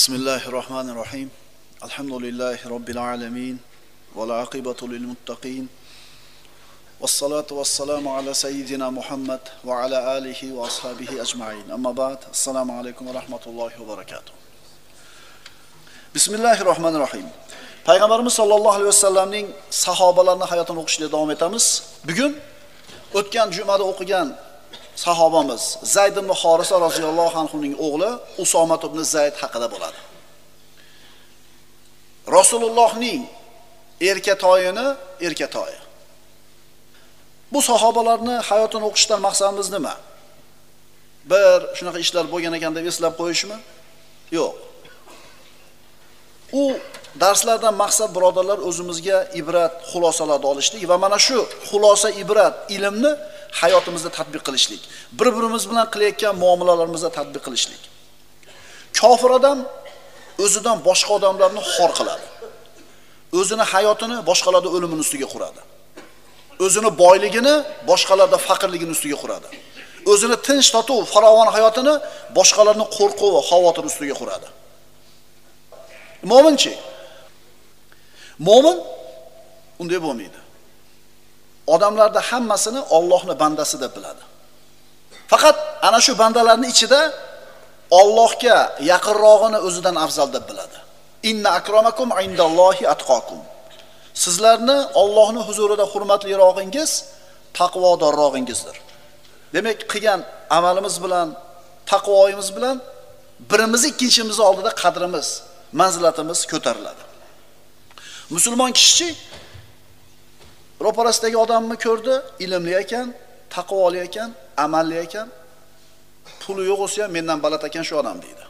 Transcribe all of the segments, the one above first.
بسم الله الرحمن الرحيم الحمد لله رب العالمين والعاقبة للمتقين والصلاة والسلام على سيدنا محمد وعلى آله وأصحابه أجمعين أما بعد السلام عليكم ورحمة الله وبركاته بسم الله الرحمن الرحيم payg'ambarimiz sollallohu alayhi vasallamning sahobalarning hayotini o'qishda davom etamiz bugun o'tgan jumada o'qigan sahobamiz zayd ibn horisa roziyallohu anhuning o'g'li usomat ibn zayd haqida bo'ladi. Rasulullohning erkatoyini erkatoyi. Bu sahobalarni hayotini o'qishdan maqsadimiz nima? Bir shunaqa ishlar bo'lgan ekan deb eslab qo'yishmi? Yo'q. U darslardan maqsad birodarlar o'zimizga ibrat xulosalarni olishlik va mana shu xulosa ibrat ilmni hayotimizda tatbiq qilishlik bir birimiz bilan qilayotgan muomalalarimizda tatbiq qilishlik. Kofir odam o'zidan boshqa odamlarni xor qiladi. O'zini hayotini boshqalarni o'limini ustiga quradi. O'zini boyligini boshqalarda faqirligini ustiga quradi. O'zini tinch totuv farovon hayotini boshqalarni qo'rquv va xavotir ustiga quradi. Mo'minchi mo'min unday bo'lmaydi. Odamlarda hammasini Allohning bandasi deb biladi. Faqat ana shu bandalarning ichida Allohga yaqinrog'ini o'zidan afzal deb biladi. Inna akromakum indallohi atqokum sizlarni Allohning huzurida hurmatlirog'ingiz taqvodorrog'ingizdir. Demak qilgan amalimiz bilan taqvoyimiz bilan birimiz ikkinchimizni oldida qadrimiz manzilatimiz ko'tariladi. Musulmon kishichi ro'parasidagi odamni ko'rdi ilmli ekan taqvoli ekan amalli ekan puli yo'q bo'lsa ham mendan baland ekan shu odam deydi.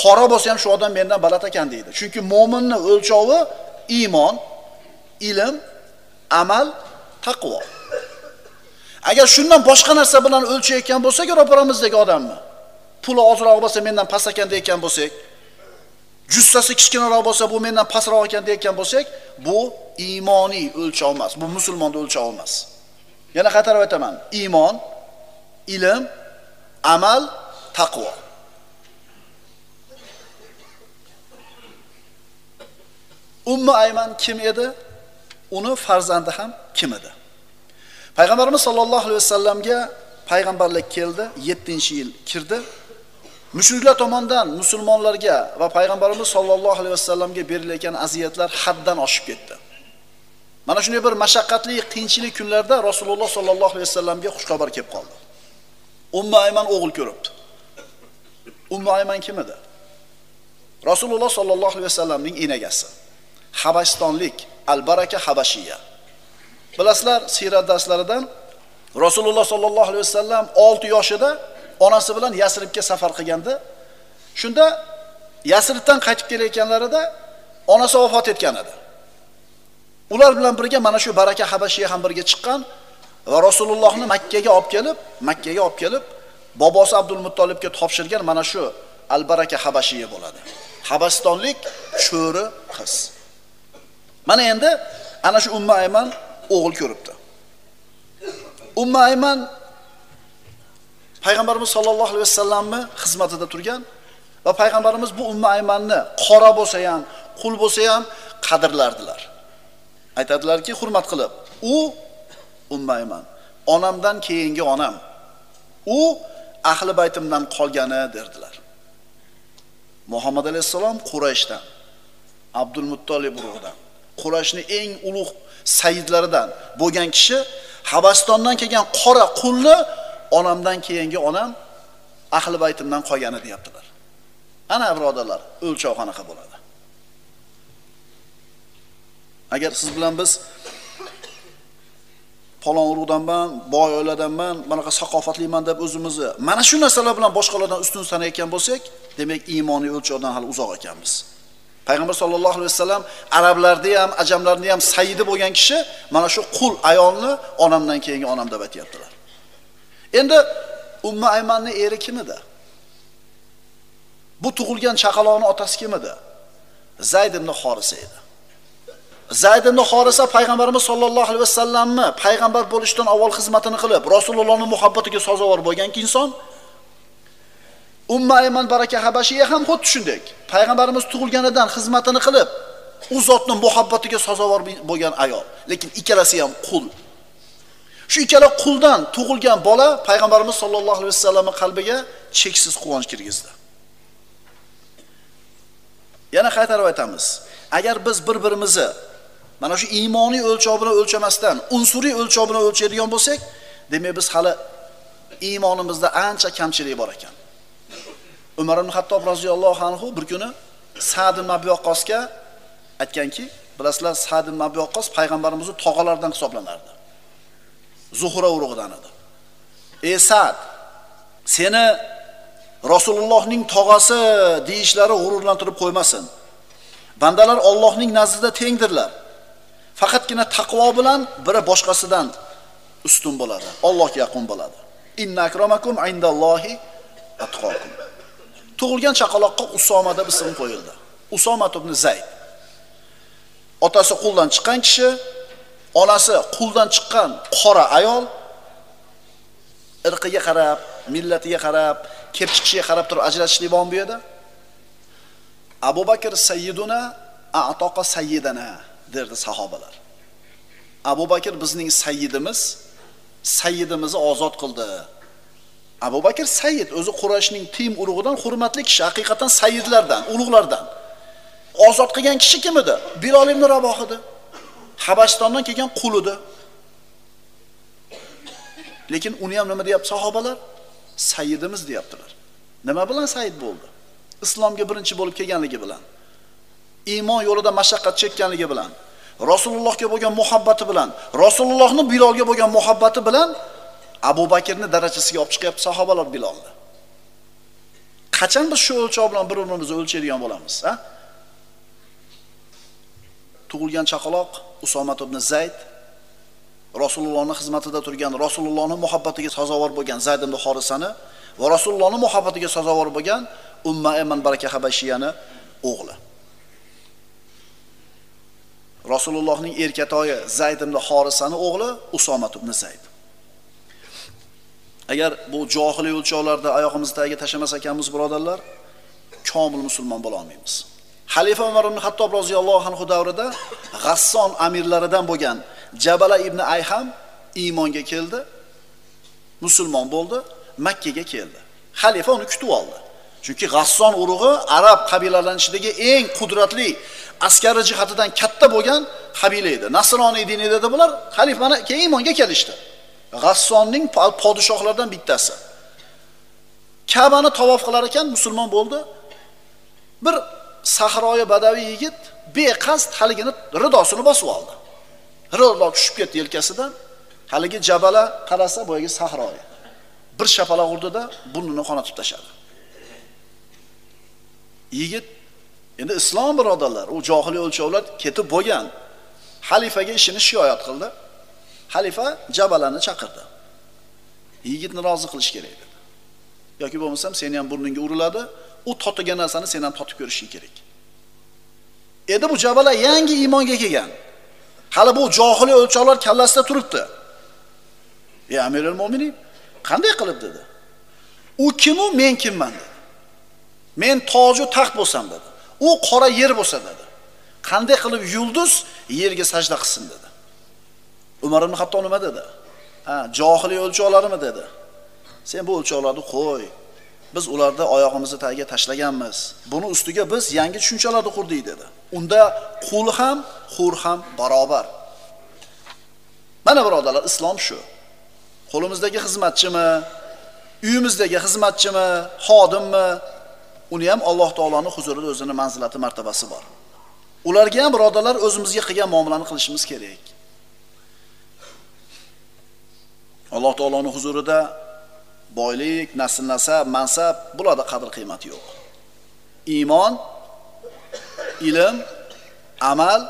Qora bo'lsa ham shu odam mendan baland ekan deydi. Chunki mo'minni o'lchovi iymon ilm amal taqvo. Agar shundan boshqa narsa bilan o'lchayotgan bo'lsak ro'paramizdagi odamni puli ozroq bo'lsa mendan past ekan deyotgan bo'lsak jussasi kichkinaroq bo'lsa bu mendan pastroq ekan deyotgan bo'lsak bu iymoniy o'lchov emas bu musulmonni o'lchovi emas yana qaytarib aytaman. Iymon ilm amal taqvo. Ummu ayman kim edi? Uni farzandi ham kim edi? Payg'ambarimiz sollallohu alayhi vasallamga payg'ambarlik keldi yettinchi yil kirdi. Mushriklar tomonidan musulmonlarga va payg'ambarimiz sollallohu alayhi vasallamga berilayotgan aziyatlar haddan oshib ketdi. Mana shunday bir mashaqqatli qiyinchilik kunlarda rasululloh sollallohu alayhi vasallamga xushxabar kelib qoldi. Umma ayman o'g'il ko'ribdi. Umma ayman kim edi? Rasululloh sollallohu alayhi vasallamning enagasi. Habasistonlik al baraka habashiya. Bilasizlar siyrat darslaridan rasululloh sollallohu alayhi vasallam olti yoshida onasi bilan yasribga safar qilganda shunda yasribdan qaytib kelayotganlarida onasi vafot etgan edi. Ular bilan birga mana shu baraka habashiya ham birga chiqqan va rasulullohni makkaga olib kelib makkaga olib kelib bobosi abdul muttolibga topshirgan mana shu al baraka habashiya bo'ladi. Habasistonlik cho'ri qiz. Mana endi ana shu umma ayman o'g'il ko'ribdi. Umma ayman payg'ambarimiz sollallohu alayhi vasallamni xizmatida turgan va payg'ambarimiz bu umma aymanni qora bo'lsa ham qul bo'lsa ham qadrlardilar. Aytadilarki hurmat qilib u umma ayman onamdan keyingi onam u ahli baytimdan qolgani derdilar. Muhammad alayhissalom qurayshdan abdul muttolib urug'idan qurayshni eng ulug' sayidlaridan bo'lgan kishi habasistondan kelgan qora qulni onamdan keyingi onam ahli baytimdan qolgani deyaptilar. Ana birodarlar o'lchov qanaqa bo'ladi. Agar siz bilan biz falon urug'danman boy oiladanman bunaqa saqofatliman deb o'zimizni mana shu narsalar bilan boshqalardan ustun sanayotgan bo'lsak demak iymoniy o'lchovdan hali uzoq ekanmiz. Payg'ambar sollallohu alayhi vasallam arablarni ham ajamlarni ham saidi bo'lgan kishi mana shu qul ayolni onamdan keyingi onam deb aytyaptilar. Endi umma aymanni eri kim edi bu tug'ilgan chaqaloqni otasi kim edi zayd ibn horisa edi. Zayd ibn horisa payg'ambarimiz sollallohu alayhi vasallamni payg'ambar bo'lishdan avval xizmatini qilib rasulullohni muhabbatiga sazovor bo'lgan inson umma ayman baraka habashiya ham xuddi shunday. Payg'ambarimiz tug'ilganidan xizmatini qilib u zotni muhabbatiga sazovor bo'lgan ayol. Lekin ikkalasi ham qul. Shu ikkala quldan tug'ilgan bola payg'ambarimiz sollallohu alayhi vasallamni qalbiga cheksiz quvonch kirgizdi. Yana qaytarib aytamiz. Agar biz bir birimizni mana shu iymoniy o'lchov bilan o'lchamasdan unsuriy o'lchov bilan o'lchaydigan bo'lsak demak biz hali iymonimizda ancha kamchilik bor ekan. Umar ibn hattob roziyallohu anhu bir kuni sad ibn aytganki bilasizlar sad ibn payg'ambarimizni tog'alaridan hisoblanardi. Zuhra urug'idan edi ey sad seni rasulullohning tog'asi deyishlari g'ururlantirib qo'ymasin. Bandalar ollohning nazdida tengdirlar. Faqatgina taqvo bilan biri boshqasidan ustun bo'ladi. Allohga yaqin bo'ladi. Inna akramakum indallohi atqokum tug'ilgan chaqaloqqa usoma deb ism qo'yildi. Usoma ibn zayd. Otasi quldan chiqqan kishi onasi quldan chiqqan qora ayol irqiga qarab millatiga qarab kelib chiqishiga qarab turib ajratishlik bormi bu yerda. Abu bakr sayyiduna atoqa sayyidana derdi sahobalar. Abu bakr bizning sayyidimiz sayyidimizni ozod qildi. Abu bakr sayyid o'zi qurashning tim urug'idan hurmatli kishi haqiqatan sayyidlardan ulug'lardan. Ozod qilgan kishi kim edi? Bilol ibn raboh edi. Habashistondan kelgan qul edi lekin uni ham nima deyapti sahobalar? Sayyidimiz deyaptilar. Nima bilan sayyid bo'ldi? Islomga birinchi bo'lib kelganligi bilan iymon yo'lida mashaqqat chekkanligi bilan rasulullohga bo'lgan muhabbati bilan rasulullohni bilolga bo'lgan muhabbati bilan abu bakrni darajasiga olib chiqyapti sahobalar bilolni. Qachon biz shu o'lchov bilan bir birimizni o'lchaydigan bo'lamiz a tug'ilgan chaqaloq usomat ibn zayd rasulullohni xizmatida turgan rasulullohni muhabbatiga sazovor bo'lgan zayd ibn horisani va rasulullohni muhabbatiga sazovor bo'lgan umma eman baraka habashiyani o'g'li. Rasulullohning erkatoyi zayd ibn horisani o'g'li usomat ibn zayd. Agar bu johiliy o'lchovlarda oyog'imizni tagiga tashlamas ekanmiz birodarlar komil musulmon bo'la olmaymiz. Xalifa umar ibn hattob roziyallohu anhu davrida g'asson amirlaridan bo'lgan jabala ibn ayham iymonga keldi musulmon bo'ldi makkaga keldi. Xalifa uni kutib oldi. Chunki g'asson urug'i arab qabilalarining ichidagi eng qudratli askari jihatidan katta bo'lgan qabila edi. Nasroniy dinida edi bular xalifani keyin iymonga kelishdi. G'assonning podshohlaridan bittasi. Kabani tavof qilar ekan musulmon bo'ldi. Bir sahroyi badaviy yigit beqasd haligini ridosini bosib oldi. Rido tushib ketdi yelkasidan haligi jabala qarasa boyagi sahroyi. Bir shapaloq urdida burnini qonatib tashladi. Yigit endi islom birodarlar u johiliy o'lchovlar ketib bo'lgan. Xalifaga ishini shikoyat qildi. Xalifa jabalani chaqirdi. Yigitni rozi qilish kerak dedi. Yoki bo'lmasam seni ham burningga uriladi. U totigan narsani sen ham totib ko'rishing kerak. Endi bu jabala yangi iymonga kelgan. Hali bu johiliy o'lchovlar kallasida turibdi. Ey amirul mo'minin qanday qilib? dedi. U kimu men kimman? dedi. Men toju taxt bo'lsam dedi. U qora yer bo'lsa dedi. Qanday qilib yulduz yerga sajda qilsin dedi. Umar ibn hatto nima dedi? Ha johiliy o'lchovlarimi? dedi. Sen bu o'lchovlarni qo'y biz ularni oyog'imizni tagiga tashlaganmiz. Buni ustiga biz yangi tushunchalarni qurdik dedi. Unda qul ham hur ham barobar. Mana birodarlar islom shu. Qo'limizdagi xizmatchimi? Uyimizdagi xizmatchimi? Xodimmi? Uni ham alloh taoloni huzurida o'zini manzilati martabasi bor. Ularga ham birodarlar o'zimizga qilgan muomalani qilishimiz kerak. Alloh taoloni huzurida boylik nasl nasab mansab bularda qadr qiymati yo'q. Iymon ilm amal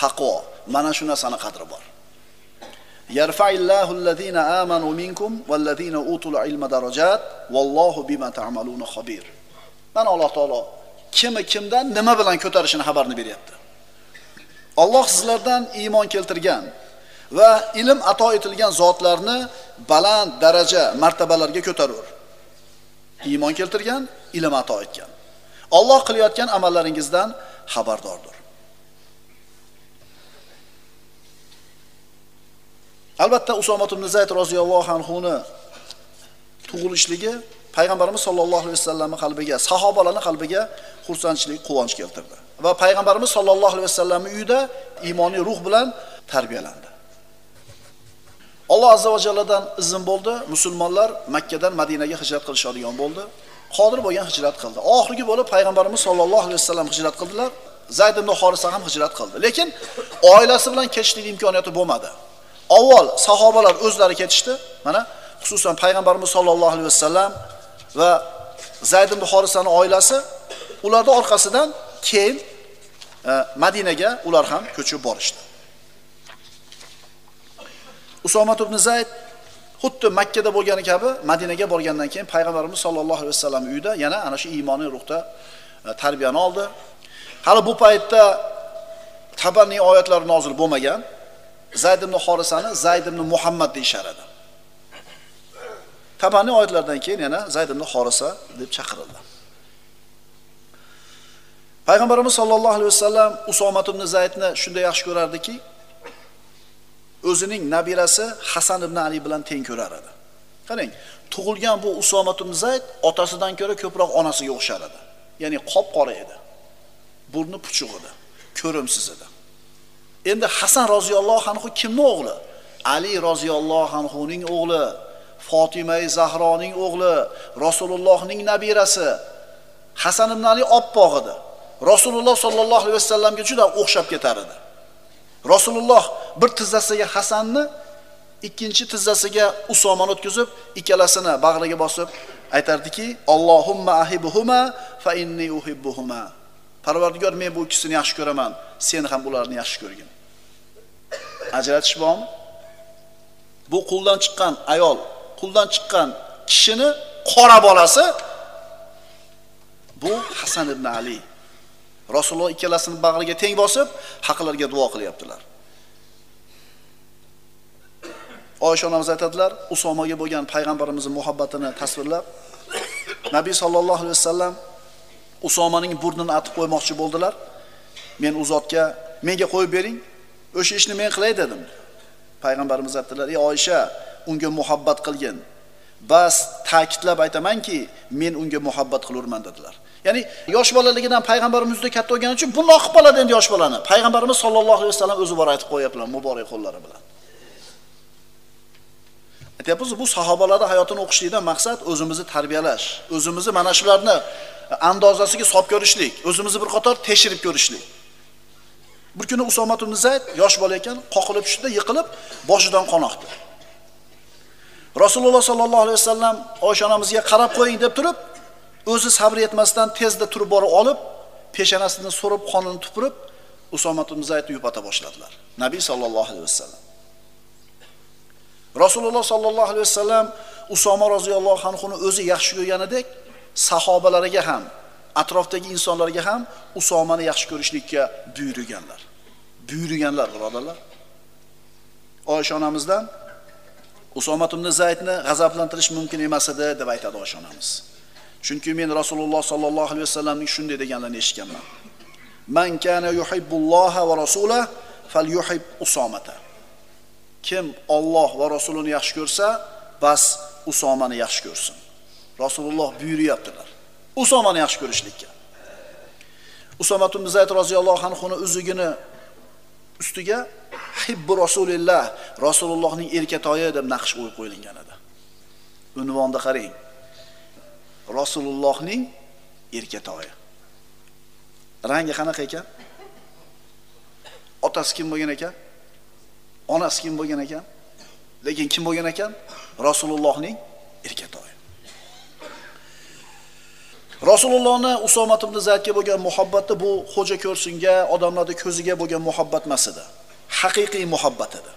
taqvo. Mana shu narsani qadri bor. Yarfaillahu allazina amanu minkum vallazina utul ilma darajat vallohu bima ta'maluna xabir mana alloh taolo kimi kimdan nima bilan ko'tarishini xabarini beryapti? Alloh sizlardan iymon keltirgan va ilm ato etilgan zotlarni baland daraja martabalarga ko'tarur iymon keltirgan, ilm ato etgan. Alloh qilayotgan amallaringizdan xabardordir. Albatta usomat ibn Zayd roziyallohu anhuni tug'ilishligi payg'ambarimiz sollallohu alayhi vasallamning qalbiga, sahobalarning qalbiga xursandchilik, quvonch keltirdi. Va payg'ambarimiz sollallohu alayhi vasallamning uyida iymoniy ruh bilan tarbiyalandi. Alloh azza va jalladan izn bo'ldi, musulmonlar Makka dan Madinaga hijrat qilishadigan bo'ldi. Qodir bo'lgan hijrat qildi. Oxirgi bo'lib payg'ambarimiz sollallohu alayhi vasallam hijrat qildilar. Zayd ibn Xorisa ham hijrat qildi. Lekin oilasi bilan ketishlik imkoniyati bo'lmadi. Avval sahobalar o'zlari ketishdi. Mana xususan payg'ambarimiz sollallohu alayhi vasallam va Zayd ibn Xorisani oilasi ularni orqasidan keyin e, Madinaga ular ham ko'chib borishdi. Usomat ibn Zayd xuddi Makka da bo'lgani kabi Madinaga borgandan keyin payg'ambarimiz sollallohu alayhi vasallam uyida yana ana shu iymoniy ruhda e, tarbiyani oldi. Hali bu paytda tabanni oyatlar nozil bo'lmagan. Zayd ibn Xorisani Zayd ibn Muhammad deyishar edi. Tabanni oyatlardan keyin yana Zayd ibn Xorisa deb chaqirildi. Payg'ambarimiz sollallohu alayhi vasallam Usomat ibn Zaydni shunday yaxshi ko'rardiki, o'zining nabirasi Hasan ibn Ali bilan teng ko'rar edi. Qarang, tug'ilgan bu Usomat ibn Zayd otasidan ko'ra ko'proq onasiga o'xshar edi. Ya'ni qop-qora edi. Burni puchuq edi, ko'rimsiz edi. Endi Hasan roziyallohu anhu kimning o'g'li? Ali roziyallohu anhuning o'g'li, fotimai Zahroning o'g'li, Rasulullohning nabirasi. Hasan ibn Ali oppoq edi. Rasululloh sollallohu alayhi vasallamga juda o'xshab ketar edi. Rasululloh bir tizzasiga Hasanni, ikkinchi tizzasiga Usomani o'tkazib, ikkalasini bag'riga bosib aytardiki: "Allohumma ahibuhuma fa inni uhibbuhuma." Parvardigor, men bu ikkisini yaxshi ko'raman, sen ham ularni yaxshi ko'rgin. Ajratish bormi? Bu quldan chiqqan ayol, quldan chiqqan kishini qora bolasi bu Hasan ibn Ali Rasululloh ikkalasini bag'riga teng bosib, haqlarga duo qilyaptilar. Oysha onamiz aytadilar, Usomaga bo'lgan payg'ambarimizni muhabbatini tasvirlab, Nabiy sallallohu alayhi vasallam Usomaning burnini atib qo'ymoqchi bo'ldilar. Men u zotga menga qo'yib bering, o'sha ishni men qilay dedim. Payg'ambarimiz aytdilar: "Ey Oysha, unga muhabbat qilgin. Bas ta'kidlab aytamanki, men unga muhabbat qilurman" dedilar. Ya'ni yosh bolaligidan payg'ambarimizda katta bo'lgani uchun buni oqib qoladi endi yosh bolani. Payg'ambarimiz sollallohu alayhi vasallam o'zi bor aytib qo'yaptilar muborak qo'llari bilan. Aytyapmiz, bu sahobalarning hayotini o'qishlikdan maqsad o'zimizni tarbiyalash, o'zimizni mana shularni e, andozasiga solib ko'rishlik, o'zimizni bir qator tekshirib ko'rishlik. Bir kuni Usomat ibn Zayd yosh bola ekan, qoqilib tushdi, yiqilib, boshidan qon oqdi. Rasululloh sollallohu alayhi vasallam Oysha onamizga qarab qo'ying deb turib, o'zi sabr yetmasdan tezda turib borib olib, peshonasidan so'rib qonini tupurib, Usomat ibn Zaydni yupata boshladilar. Nabiy sollallohu alayhi vasallam. Rasululloh sollallohu alayhi vasallam Usoma roziyallohu anhuni o'zi yaxshi ko'rganidek, sahobalariga ham, atrofdagi insonlarga ham Usomani yaxshi ko'rishlikka buyurganlar. Buyurganlar, birodarlar. Oysha onamizdan Usomat ibn Zaydni g'azablantirish mumkin emas edi deb aytadi Oysha onamiz. Chunki men Rasululloh sollallohu alayhi vasallamning shunday deganlarini eshitganman. Man kana yuhibbulloha va rasula falyuhib Usomata. Kim Alloh va Rasulini yaxshi ko'rsa, bas Usomani yaxshi ko'rsin. Rasululloh buyuryaptilar. Usomani yaxshi ko'rishlikka. usomat ibn Zayd roziyallohu anhuni uzugini ustiga hibbu Rasulillah, Rasulullohning erkatoyi deb naqsh qo'yib qo'yilgan edi. Unvonda qarang. Rasulullohning erkatoyi. Rangi qanaqa ekan? Otasi kim bo'lgan ekan? Onasi kim bo'lgan ekan? Lekin kim bo'lgan ekan? Rasulullohning erkatoyi. Rasulullohni Usomat ibn Zaydga bo'lgan muhabbati bu xo'ja ko'rsinga, odamlarning ko'ziga bo'lgan muhabbat emas edi. Haqiqiy muhabbat edi.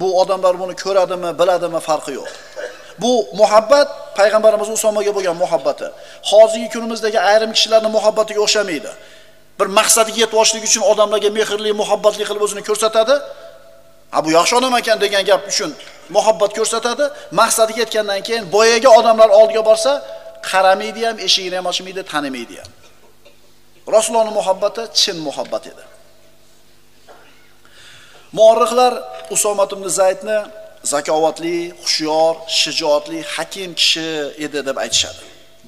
Bu odamlar buni ko'radimi, biladimi farqi yo'q. Bu muhabbat payg'ambarimiz Usomaga bo'lgan muhabbati. Hozirgi kunimizdagi ayrim kishilarning muhabbatiga o'xshamaydi. Bir maqsadiga yetib olishlik uchun odamlarga mehrli, muhabbatli qilib o'zini ko'rsatadi. A bu yaxshi odam ekan degan gap uchun muhabbat ko'rsatadi maqsadiga yetgandan keyin boyagi odamlar oldiga borsa qaramaydi ham eshigini ham ochmaydi tanimaydi ham rasulullohni muhabbati chin muhabbat edi muorrixlar usomat ibn zaydni zakovatli hushyor shijoatli hakim kishi edi deb aytishadi.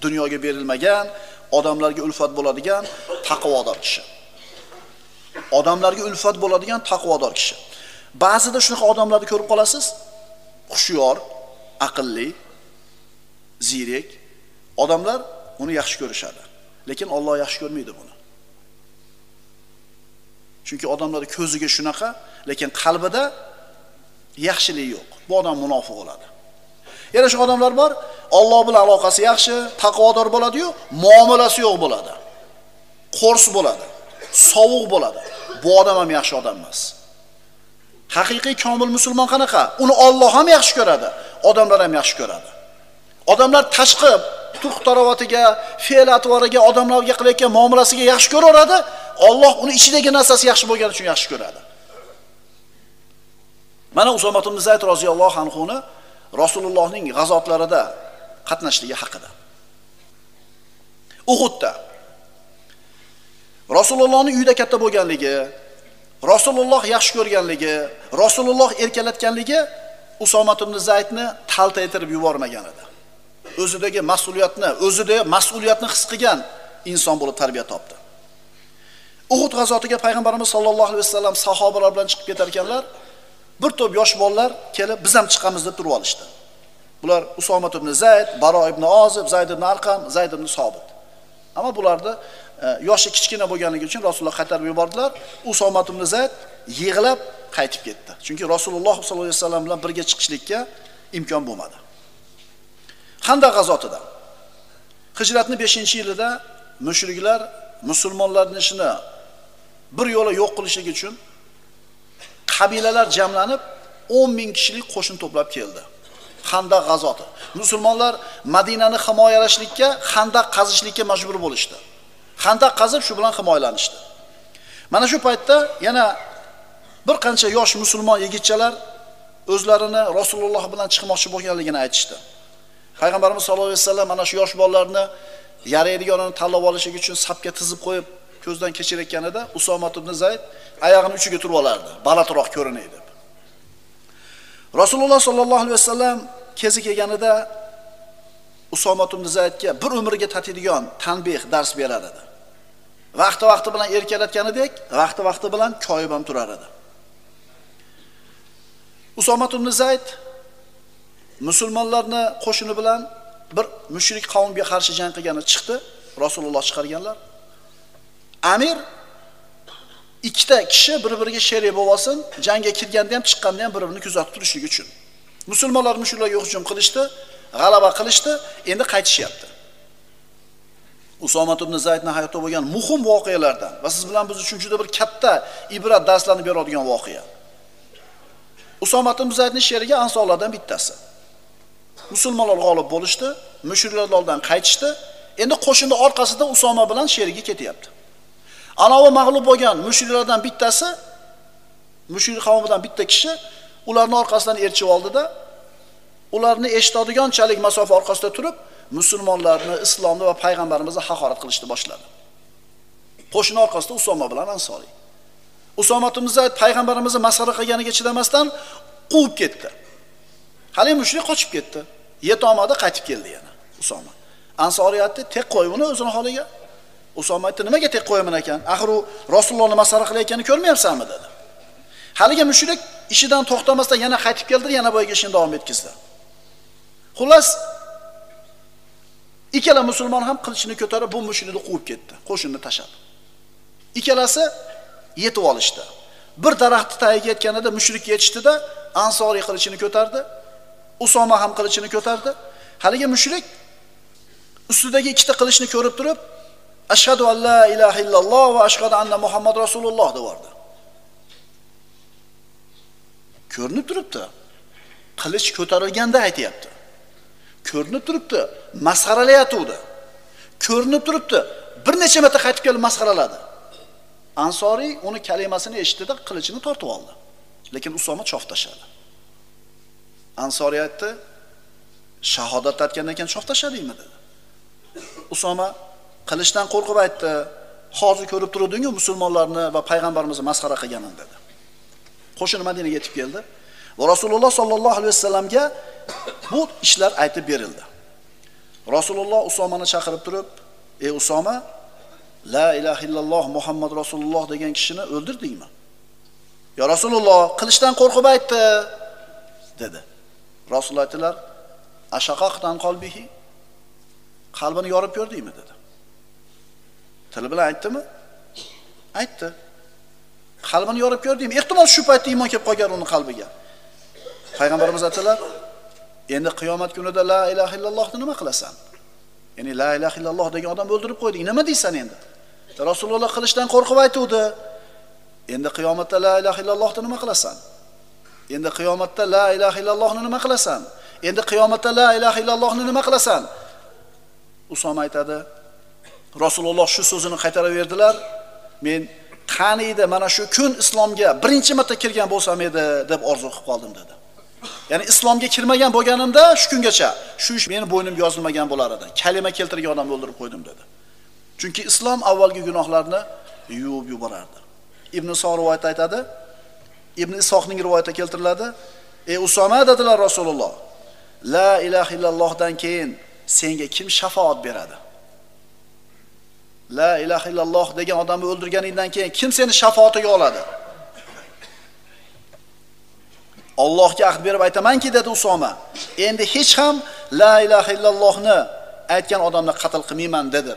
Dunyoga berilmagan odamlarga ulfat bo'ladigan taqvodor kishi. Odamlarga ulfat bo'ladigan taqvodor kishi. Ba'zida shunaqa odamlarni ko'rib qolasiz. Hushyor aqlli ziyrak odamlar uni yaxshi ko'rishadi. Lekin Alloh yaxshi ko'rmaydi buni. Chunki odamlar ko'ziga shunaqa lekin qalbida yaxshilik yo'q. Bu odam munofiq bo'ladi. Yana shu odamlar bor Alloh bilan aloqasi yaxshi taqvodor bo'ladi-yu muomalasi yo'q bo'ladi. Qo'rs bo'ladi sovuq bo'ladi. Bu odam ham yaxshi odam emas. Haqiqiy komil musulmon qanaqa? Uni Alloh ham yaxshi ko'radi odamlar ham yaxshi ko'radi. Odamlar tashqi turq tarovatiga fe'l atvoriga odamlarga qilayotgan muomalasiga yaxshi ko'raveradi Alloh uni ichidagi narsasi yaxshi bo'lgani uchun yaxshi ko'radi. Mana usomat ibn zayd roziyallohu anhuni rasulullohning g'azotlarida qatnashligi haqida. Uhudda rasulullohning uyida katta bo'lganligi rasululloh yaxshi ko'rganligi rasululloh erkalatganligi usomat ibn zaydni taltaytirib yubormagan edi. O'zidagi mas'uliyatni o'zida mas'uliyatni his qilgan inson bo'lib tarbiya topdi. Uhud g'azotiga payg'ambarimiz sollallohu alayhi vasallam sahobalar bilan chiqib ketar ekanlar bir to'p yosh bolalar kelib biz ham chiqamiz deb turib olishdi. Bular usomat ibn zayd baro ibn ozib zayd ibn arqam zayd ibn sobit. Ammo bularni e, yoshi kichkina bo'lganligi uchun rasululloh qaytarib yubordilar. Usomat ibn zayd yig'lab qaytib ketdi. Chunki rasululloh sollallohu alayhi vasallam bilan birga chiqishlikka imkon bo'lmadi. Handaq g'azotida hijratni beshinchi yilida mushriklar musulmonlarni ishini bir yo'la yo'q qilishlik uchun qabilalar jamlanib 10 ming kishilik qo'shin to'plab keldi. Handaq g'azoti. Musulmonlar madinani himoyalashlikka handaq qazishlikka majbur bo'lishdi. Handaq qazib shu bilan himoyalanishdi. Mana shu paytda yana bir qancha yosh musulmon yigitchalar o'zlarini rasululloh bilan chiqmoqchi bo'lganligini aytishdi. Payg'ambarimiz sallallohu alayhi vasallam mana shu yosh bolalarni yaraydiganini tanlab olishlik uchun safga tizib qo'yib ko'zdan kechirayotganida usomat ibn zayd oyog'ini uchiga turib olardi. Balandroq ko'rinay deb. Rasululloh sollallohu alayhi vasallam kezi kelganida usomat ibn zaydga bir umrga tatiydigan tanbeh dars berar edi. Vaqti vaqti bilan erkalatganidek vaqti vaqti bilan koyib ham turar edi. Usomat ibn zayd musulmonlarni qo'shini bilan bir mushrik qavmga qarshi jang qilgani chiqdi. Rasululloh chiqarganlar amir ikkita kishi bir biriga sherik bo'lib olsin jangga kirganda ham chiqqanda ham bir birini kuzatib turishlik uchun. Musulmonlar mushuklarga hujum qilishdi g'alaba qilishdi endi qaytishyapti. Usomat ibn zaydni hayotida bo'lgan muhim voqealardan va siz bilan biz uchun juda bir katta ibrat darslarni beradigan voqea. Usomat ibn zaydni sheriga ansorlardan bittasi. Musulmonlar g'olib bo'lishdi mushriklar oldidan qaytishdi endi qo'shinni orqasida usoma bilan sherigi ketyapti. Anavi mag'lub bo'lgan mushriklardan bittasi mushrik qavmidan bitta kishi ularni orqasidan erchib oldida ularni eshitadiganchalik masofa orqasida turib musulmonlarni islomni va payg'ambarimizni haqorat qilishni boshladi. Qo'shni orqasida usoma bilan ansoriy. Usoma zayd payg'ambarimizni masxara qilganiga chidamasdan quvib ketdi. Haligi mushrik qochib ketdi. Yetolmadi qaytib keldi yana usoma. Ansoriy aytdi tek qo'y uni o'zini holiga. Usoma aytdi nimaga tek qo'yaman ekan? Axir u rasulullohni masxara qilayotganini ko'rmayapsanmi dedi. Haligi mushrik ishidan to'xtamasdan yana qaytib keldi yana boyagi ishini davom etkazdi xullas ikkala musulmon ham qilichini ko'tarib bu mushrikni quvib ketdi qo'shinni tashlab. Ikkalasi yetib olishdi. Bir daraxtni tagiga yetganida mushrik yetishdida ansoriy qilichini ko'tardi usoma ham qilichini ko'tardi. Haligi mushrik ustidagi ikkita qilichni ko'rib turib ashhadu an la ilaha illalloh va ashhadu anna muhammad rasululloh debordi ko'rinib turibdi. Qilich ko'tarilganda aytyapti. Ko'rinib turibdi masxaralayotgandi ko'rinib turibdi bir necha marta qaytib kelib masxaraladi. Ansoriy uni kalimasini eshitdida qilichini tortib oldi. Lekin usoma chof tashladi. Ansoriy aytdi shahodat aytgandan keyin chof tashladingmi dedi. Usoma qilishdan qo'rqib aytdi hozir ko'rib turuvdingu musulmonlarni va payg'ambarimizni masxara qilganini dedi. Qo'shini madinaga yetib keldi va rasululloh sollallohu alayhi vasallamga bu ishlar aytib berildi. Rasululloh usomani chaqirib turib ey usoma la ilaha illalloh muhammad rasululloh degan kishini o'ldirdingmi? Yo rasululloh qilishdan qo'rqib aytdi dedi. Rasululloh aytdilar ashaqoqdan qalbihi qalbini yorib ko'rdingmi? dedi. Tili bilan aytdimi? Aytdi. Qalbini yorib ko'rdim ehtimol shu paytda iymon kelib qolgan uni qalbiga. Payg'ambarimiz aytdilar endi qiyomat kunida la ilaha illallohni nima qilasan? Ya'ni la ilaha illalloh degan odamni o'ldirib qo'yding. Nima deysan endi? Rasululloh qilishdan qo'rqib aytuvdi endi qiyomatda la ilaha illallohni nima qilasan? Endi qiyomatda la ilaha illallohni nima qilasan? Endi qiyomatda la ilaha illallohni nima qilasan? Usoma aytadi rasululloh shu so'zini qaytaraverdilar. Men qaniydi mana shu kun islomga birinchi marta kirgan bo'lsam edi deb orzu qilib qoldim dedi. Ya'ni islomga kirmagan bo'lganimda shu kungacha shu ish meni bo'ynimga yozilmagan bo'lar edi. Kalima keltirgan odamni o'ldirib qo'ydim dedi. Chunki islom avvalgi gunohlarni yuvib yuborardi. Ibn iso rivoyat aytadi ibn isoqning rivoyati keltiriladi. Ey usoma dedilar rasululloh la ilaha illallohdan keyin senga kim shafoat beradi? La ilaha illalloh degan odamni o'ldirganingdan keyin kim seni shafotiga oladi? Allohga ahd berib aytamanki dedi Usoma endi hech ham la ilaha illallohni aytgan odamni qatl qilmayman dedi.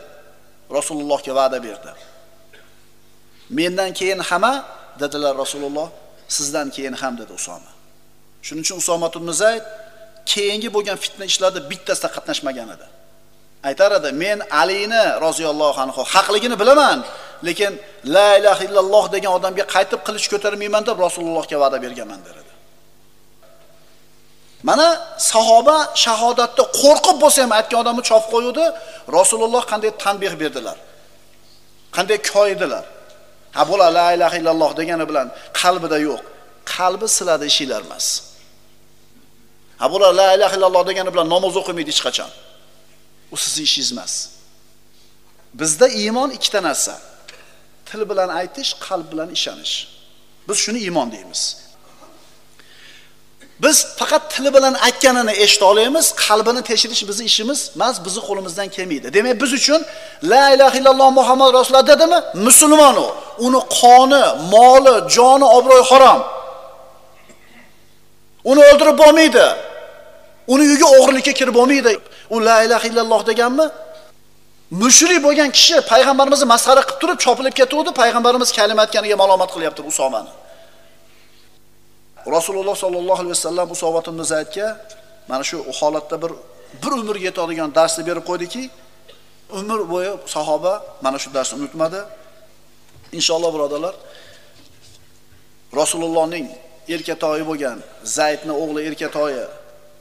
Rasulullohga va'da berdi. Mendan keyin hamma dedilar Rasululloh sizdan keyin ham dedi Usoma. Shuning uchun Usoma ibn Zayd keyingi bo'lgan fitna ishlarda bittasida qatnashmagan edi. Aytar edi men alini roziyallohu anhu haqligini bilaman lekin la ilaha illalloh degan odamga qaytib qilich ko'tarmayman deb rasulullohga va'da berganman der edi mana sahoba shahodatda qo'rqib bo'lsa ham aytgan odamni chopib qo'yuvdi rasululloh qanday tanbeh berdilar qanday koyidilar ha bular la ilaha illalloh degani bilan qalbida yo'q qalbi siladi ishinglar emas. Ha bular la ilaha illalloh degani bilan namoz o'qimaydi hech qachon. U sizni ishingiz emas bizda iymon ikkita narsa. Til bilan aytish qalb bilan ishonish. Biz shuni iymon deymiz. Biz faqat tili bilan aytganini eshita olamiz qalbini tekshirish bizni ishimiz emas bizni qo'limizdan kelmaydi. Demak biz uchun la ilaha illalloh muhammad rasululloh dedimi? Musulmon u. Uni qoni moli joni obro'yi harom. Uni o'ldirib bo'lmaydi. Uni uyiga o'g'irlikka kirib bo'lmaydi. U la ilaha illalloh deganmi? Mushrik bo'lgan kishi payg'ambarimizni masxara qilib turib chopilib ketuvdi payg'ambarimiz kalima aytganiga malomat qilyapti usomani. Rasululloh sollallohu alayhi vasallam usobat ibn zaydga mana shu holatda bir bir umr yetadigan darsni berib qo'ydiki. Umr bo'yi sahoba mana shu darsni unutmadi. Inshaalloh birodarlar rasulullohning erkatoyi bo'lgan zaydni o'g'li erkatoyi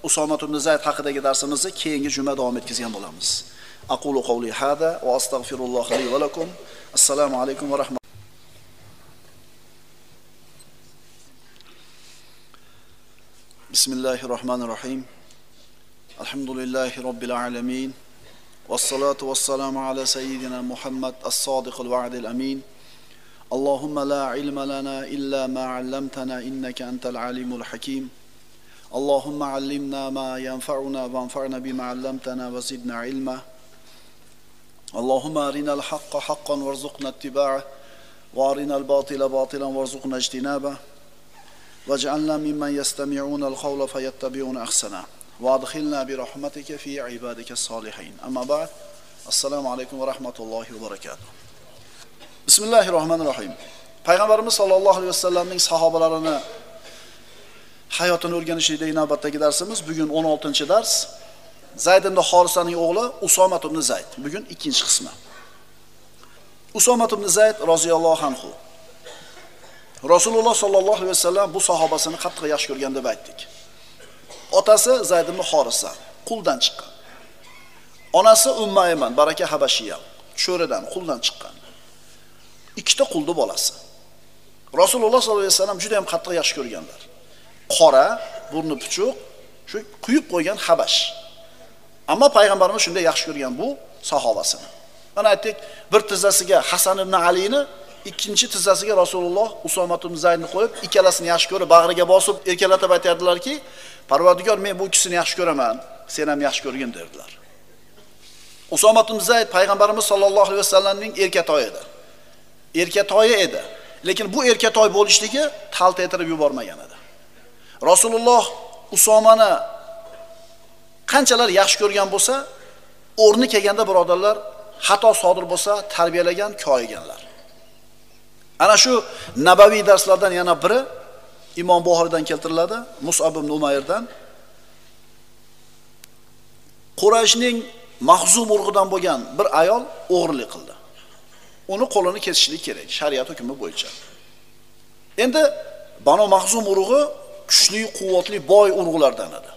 usomat ibn zayd haqidagi darsimizni keyingi juma davom etkazgan bo'lamiz aqulu qawli hada va astag'firulloh li va lakum assalomu alaykum va rahmatulloh بسم الله الرحمن الرحيم الحمد لله رب العالمين والصلاة والسلام على سيدنا محمد الصادق الوعد الأمين اللهم لا علم لنا إلا ما علمتنا إنك أنت العليم الحكيم اللهم علمنا ما ينفعنا وانفعنا بما علمتنا وزدنا علما اللهم أرنا الحق حقا وارزقنا اتباعه وأرنا الباطل باطلا وارزقنا اجتنابه واجعلنا ممن يستمعون القول فيتبعون أحسنه وادخلنا برحمتك في عبادك الصالحين أما بعد السلام عليكم ورحمة الله وبركاته بسم الله الرحمن الرحيم payg'ambarimiz sollallohu alayhi vasallamning sahobalarini hayotini o'rganishlikdagi navbatdagi darsimiz. Bugun 16 dars. Zayd ibn horisaning o'g'li usomat ibn zayd. Bugun ikkinchi qismi. Usomat ibn zayd roziyallohu anhu. Rasululloh sollallohu alayhi vasallam bu sahobasini qattiq yaxshi ko'rgan deb aytdik. Otasi zayd ibn horisa quldan chiqqan. Onasi umma ayman baraka habashiya cho'ridan quldan chiqqan. Ikkita qulni bolasi. Rasululloh sollallohu alayhi vasallam juda ham qattiq yaxshi ko'rganlar. Qora, burni puchuq, shu quyib qo'ygan Habash. Ammo payg'ambarimiz shunday yaxshi ko'rgan bu sahobasini. Mana aytdik, bir tizzasiga Hasan ibn Alini, ikkinchi tizzasiga Rasululloh Usomat ibn Zaydni qo'yib, ikkalasini yaxshi ko'rib, bag'riga bosib, erkalatib aytardilarki Parvardigor, men bu ikkisini yaxshi ko'raman, sen ham yaxshi ko'rgin derdilar. Usomat ibn Zayd payg'ambarimiz sollallohu alayhi vasallamning erkatoyi edi. Erkatoyi edi. Lekin bu erkatoy bo'lishligi talta etirib yubormagan edi. Rasululloh Usomani qanchalar yaxshi ko'rgan bo'lsa, o'rni kelganda birodarlar xato sodir bo'lsa, tarbiyalagan, koyiganlar. Ana shu nabaviy darslardan yana biri Imom Buxoriydan keltiriladi, Mus'ab ibn Umayrdan. Qurayshning mahzum urug'idan bo'lgan bir ayol o'g'irlik qildi. Uni qo'lini kesishlik kerak, shariat hukmi bo'yicha. Endi Banu Mahzum urug'i kuchli, quvvatli, boy urug'lardan edi.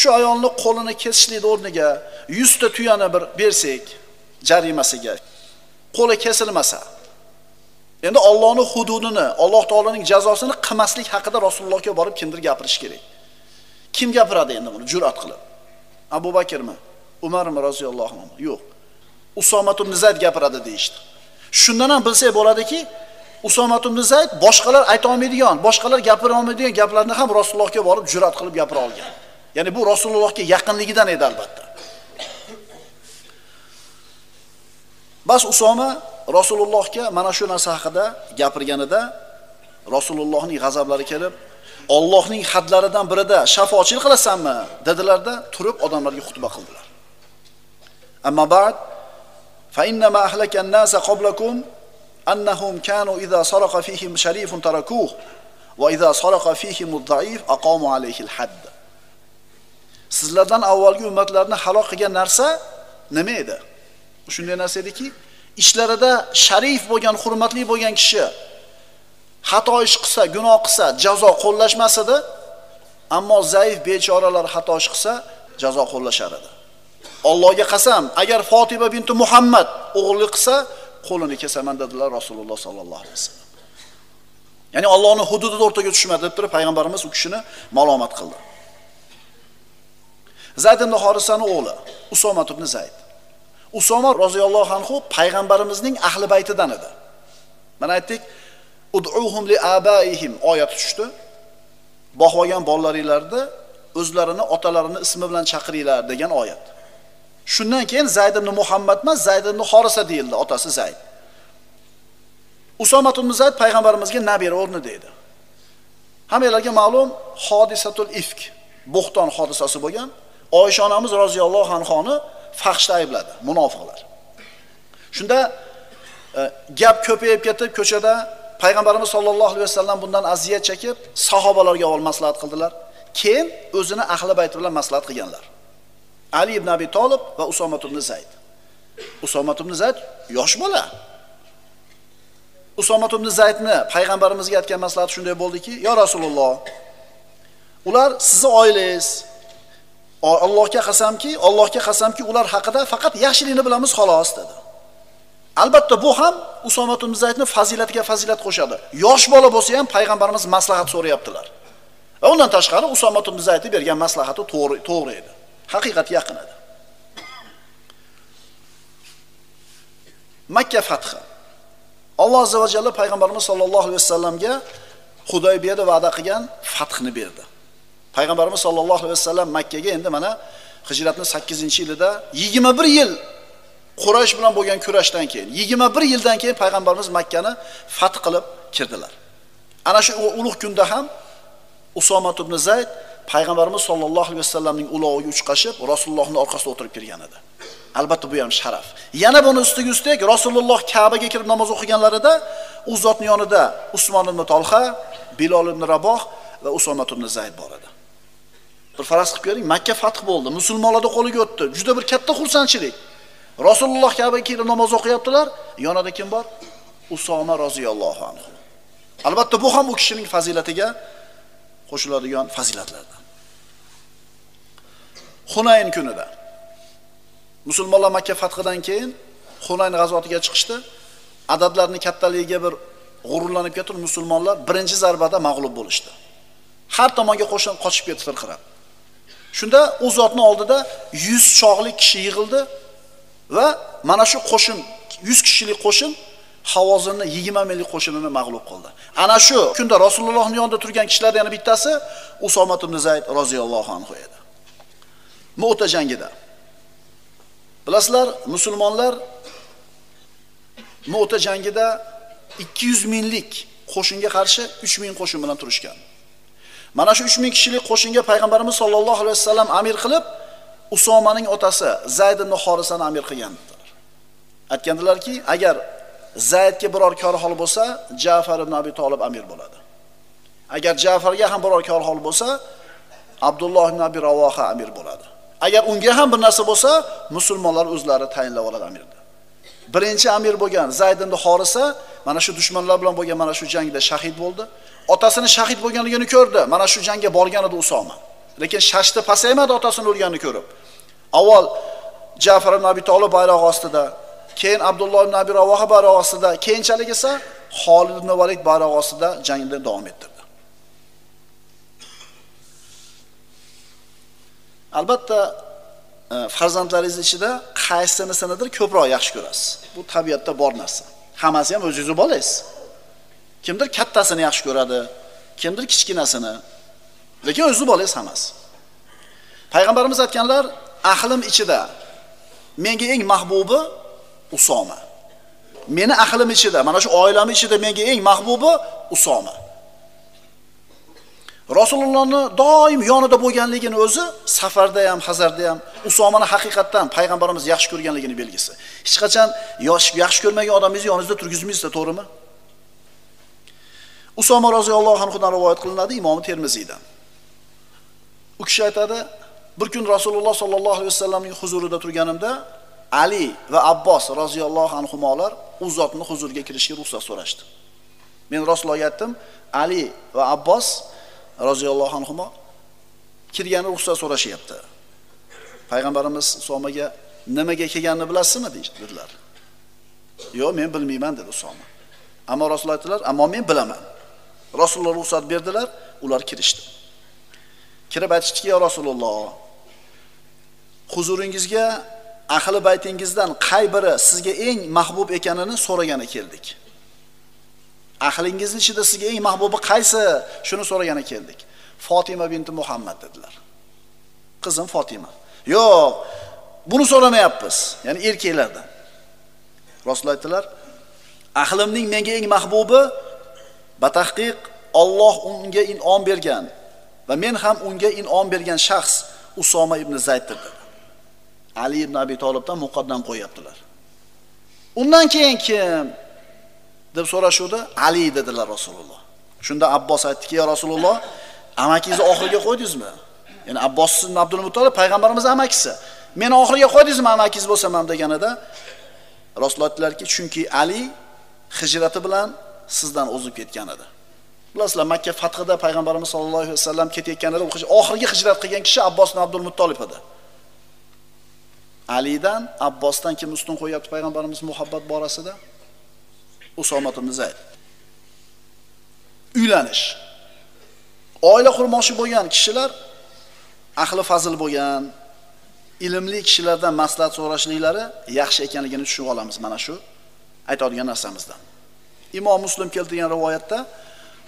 Shu ayolni qo'lini kesishlikni o'rniga 100 ta tuyani bir bersak jarimasiga, qo'li kesilmasa, endi Allohning hududini, Alloh taolaning jazosini qilmaslik haqida Rasulullohga borib kimdir gapirish kerak. Kim gapiradi endi buni jur'at qilib? Abu Bakrmi? Umarmi roziyallohu anhu? Yo'q. Usomat ibn Zayd gapiradi deyishdi. Shundan ham bilsak bo'ladiki, Usomat ibn Zayd boshqalar ayta olmaydigan, boshqalar gapira olmaydigan gaplarni ham Rasulullohga borib jur'at qilib gapira olgan. Ya'ni bu Rasulullohga yaqinligidan edi albatta. Bas Usoma Rasulullohga mana shu narsa haqida gapirganida Rasulullohning g'azablari kelib, Allohning hadlaridan birida shafochilik qilasanmi? dedilarda turib odamlarga xutba qildilar. Amma ba'd fa inna ma ahlaka nasa qablakum annahum kanu idha saraqa fihim sharifun tarakuh va idha saraqa fihim ad-da'if aqamu alayhi al-hadd. Sizlardan avvalgi ummatlarni halok qilgan narsa nima edi? Shunday narsa ediki, ishlarida sharif bo'lgan, hurmatli bo'lgan kishi xato ish qilsa, gunoh qilsa, jazo qo'llashmas edi, ammo zaif bechoralar xato ish qilsa, jazo qo'llashar edi. Allohga qasam, agar Fotima binti Muhammad o'g'illik qilsa, qo'lini kesaman dedilar Rasululloh sollallohu alayhi vasallam. Ya'ni Allohning hududida o'rtaga tushmadi deb turib payg'ambarimiz u kishini malomat qildi. Zayd ibn Horisani o'g'li usomat ibn Zayd. Usoma roziyallohu anhu payg'ambarimizning ahli baytidan edi. Mana aytdik, ud'uhum li abaihim oyati tushdi. Boqvagan bolalaringlarni o'zlarini otalarini ismi bilan chaqiringlar degan oyat. Shundan keyin Zayd ibn Muhammad emas, Zayd ibn Horisa deyildi, otasi Zayd. usomat ibn Zayd payg'ambarimizga nabira o'rni deydi. Hammalarga ma'lum hodisatul ifk, bo'xton hodisasi bo'lgan. Oysha onamiz roziyallohu anhoni faxshda aybladi munofiqlar. Shunda e, gap ko'payib ketib ko'chada payg'ambarimiz sollallohu alayhi vasallam bundan aziyat chekib sahobalarga avval maslahat qildilar. Keyin o'zini ahli bayti bilan maslahat qilganlar. Ali ibn Abi Talib va Usomat ibn Zayd. Usomat ibn Zayd yosh bola. Usomat ibn Zaydni payg'ambarimizga aytgan maslahati shunday bo'ldiki, "Ya Rasululloh, ular sizni oilangiz, Allohga qasamki, Allohga qasamki, ular haqida faqat yaxshilikni bilamiz xolos dedi. Albatta bu ham Usomat ibn Zaydni fazilatiga fazilat qo'shadi. Yosh bola bo'lsa ham payg'ambarimiz maslahat so'rayaptilar. Va undan tashqari Usomat ibn Zaydni bergan maslahati to'g'ri to'g'ri edi. Haqiqat yaqin edi. Makka fathi. Alloh azza va jalla payg'ambarimiz sollallohu alayhi vasallamga Hudaybiyada va'da qilgan fathni berdi. Payg'ambarimiz sollallohu alayhi vasallam Makka ga endi mana hijratning 8-yilida 21 yil Quraysh bilan bo'lgan kurashdan keyin 21 yildan keyin payg'ambarimiz Makkani fath qilib kirdilar. Ana shu ulug' kunda ham usomat ibn Zayd payg'ambarimiz sollallohu alayhi vasallamning uloviga uchqashib Rasulullohning orqasida o'tirib kirgan edi. Albatta bu ham sharaf. Yana buni ustiga ustak Rasululloh Ka'baga kirib namoz o'qiganlarida u zotni yonida Usmon ibn tolha Bilol ibn Raboh va Usoma ibn Zayd bor edi. Bir faraz qilib ko'ring, Makka fath bo'ldi, musulmonlarni qo'liga o'tdi. Juda bir katta xursandchilik. Rasululloh Ka'baga kirib namoz o'qiyaptilar, yonida kim bor? Usoma roziyallohu anhu. Albatta bu ham u kishining fazilatiga qo'shiladigan fazilatlardan. Hunayn kunida musulmonlar Makka fathidan keyin Hunayn g'azotiga chiqishdi. Adadlarni kattaligiga bir g'ururlanib ketib musulmonlar birinchi zarbada mag'lub bo'lishdi. Har tomonga qo'shin qochib ketdi tirqirab. Shunda u zotning oldida 100 chog'lik kishi yig'ildi va mana shu qo'shin 100 kishilik qo'shin Havozinni 20 minglik qo'shinini mag'lub qildi. Ana shu kunda Rasulullohning yonida turgan kishilardan yana bittasi Usomat ibn Zayd roziyallohu anhu edi. Mu'ta jangida. Bilasizlar, musulmonlar Mu'ta jangida 200 minglik qo'shinga qarshi 3 ming qo'shin bilan turishgan. Mana shu 3 ming kishilik qo'shinga payg'ambarimiz sollallohu alayhi vasallam amir qilib, Usomaning otasi Zayd ibn Horisani amir qilgan. Aytgandilarki, agar Zaydga biror kor hol bo'lsa, Ja'far ibn Abi Talib amir bo'ladi. Agar Ja'farga ham biror kor hol bo'lsa, Abdulloh ibn Abi Ravoha amir bo'ladi. Agar unga ham bir narsa bo'lsa, musulmonlar o'zlari tayinlab oladi amirni. Birinchi amir bo'lgan Zayd ibn Horisa mana shu dushmanlar bilan bo'lgan mana shu jangda shahid bo'ldi. Otasini shahid bo'lganligini ko'rdi. Mana shu jangga borgan edi Usoma. Lekin shashti pasaymadi otasini o'lganini ko'rib. Avval Ja'far ibn Abi Talib bayrog'i ostida, keyin Abdulloh ibn Abi Ravoha bayrog'i ostida, keyinchalik esa Xolid ibn Valid bayrog'i ostida jangda davom ettirdi. Albatta e, farzandlaringiz ichida qaysinisinidir ko'proq yaxshi ko'rasiz. Bu tabiatda bor narsa. Hammasi ham o'zingizni bolangiz. Kimdir kattasini yaxshi ko'radi, kimdir kichkinasini. Lekin o'zizni bolangiz hammasi. Payg'ambarimiz aytganlar, ahlim ichida menga eng mahbubi Usoma. Meni ahlim ichida, mana shu oilam ichida menga eng mahbubi Usoma. Rasulullohni doim yonida bo'lganligini o'zi safarda ham, hazarda ham Usomani haqiqatdan payg'ambarimiz yaxshi ko'rganligini belgisi. Hech qachon yaxshi ko'rmagan odamingizni yoningizda turgizmaysiz, to'g'rimi? Usoma roziyallohu anhudan rivoyat qilinadi Imom Termiziydan. U kishi aytadi, bir kun Rasululloh sollallohu alayhi vasallamning huzurida turganimda Ali va Abbos roziyallohu anhumolar u zotni huzuriga kirishga ruxsat so'rashdi. Men Rasulullohga aytdim, Ali va Abbos roziyallohu anhu kirgani ruxsat so'rashyapti. Payg'ambarimiz Usomaga nimaga kelganini bilasizmi dedilar. Yo'q, men bilmayman dedi Usoma. Ammo Rasululloh aytdilar, ammo men bilaman. Rasululloh ruxsat berdilar, ular kirishdi. Kirib aytishdiki, "Ya Rasululloh, huzuringizga ahli baytingizdan qay biri sizga eng mahbub ekanini so'ragani keldik." Ahlingizni ichida sizga eng mahbubi qaysi shuni so'ragani keldik fotima binti muhammad dedilar qizim fotima yo'q buni so'ramayapmiz ya'ni erkaklardan rasululloh aytdilar ahlimning menga eng mahbubi batahqiq Alloh unga in'om bergan va men ham unga in'om bergan shaxs Usoma ibn Zayddir dedi. Ali ibn Abi Talibdan muqaddam qo'yaptilar. Undan keyin kim? Deb so'rashuvdi. Ali dedilar rasululloh. Shunda abbos aytdiki ya rasululloh amakingizni oxiriga qo'ydingizmi? Ya'ni abbos ibn abdul mutolib payg'ambarimiz amakisi. Meni oxiriga qo'ydingizmi amakingiz bo'lsam ham deganida rasululloh aytdilarki chunki ali hijrati bilan sizdan o'zib ketgan edi. Bilasizlar makka fathida payg'ambarimiz sollallohu alayhi vasallam ketayotganida oxirgi hijrat qilgan kishi abbos ibn abdul muttolib edi. Alidan abbosdan kim ustun qo'yyapti payg'ambarimiz muhabbat borasida? Usomat ibn Zayd. Uylanish. Oila qurmoqchi bo'lgan kishilar ahli fazil bo'lgan, ilmli kishilardan maslahat so'rashliklari yaxshi ekanligini tushunib olamiz mana shu aytadigan narsamizdan. Imom Muslim keltirgan rivoyatda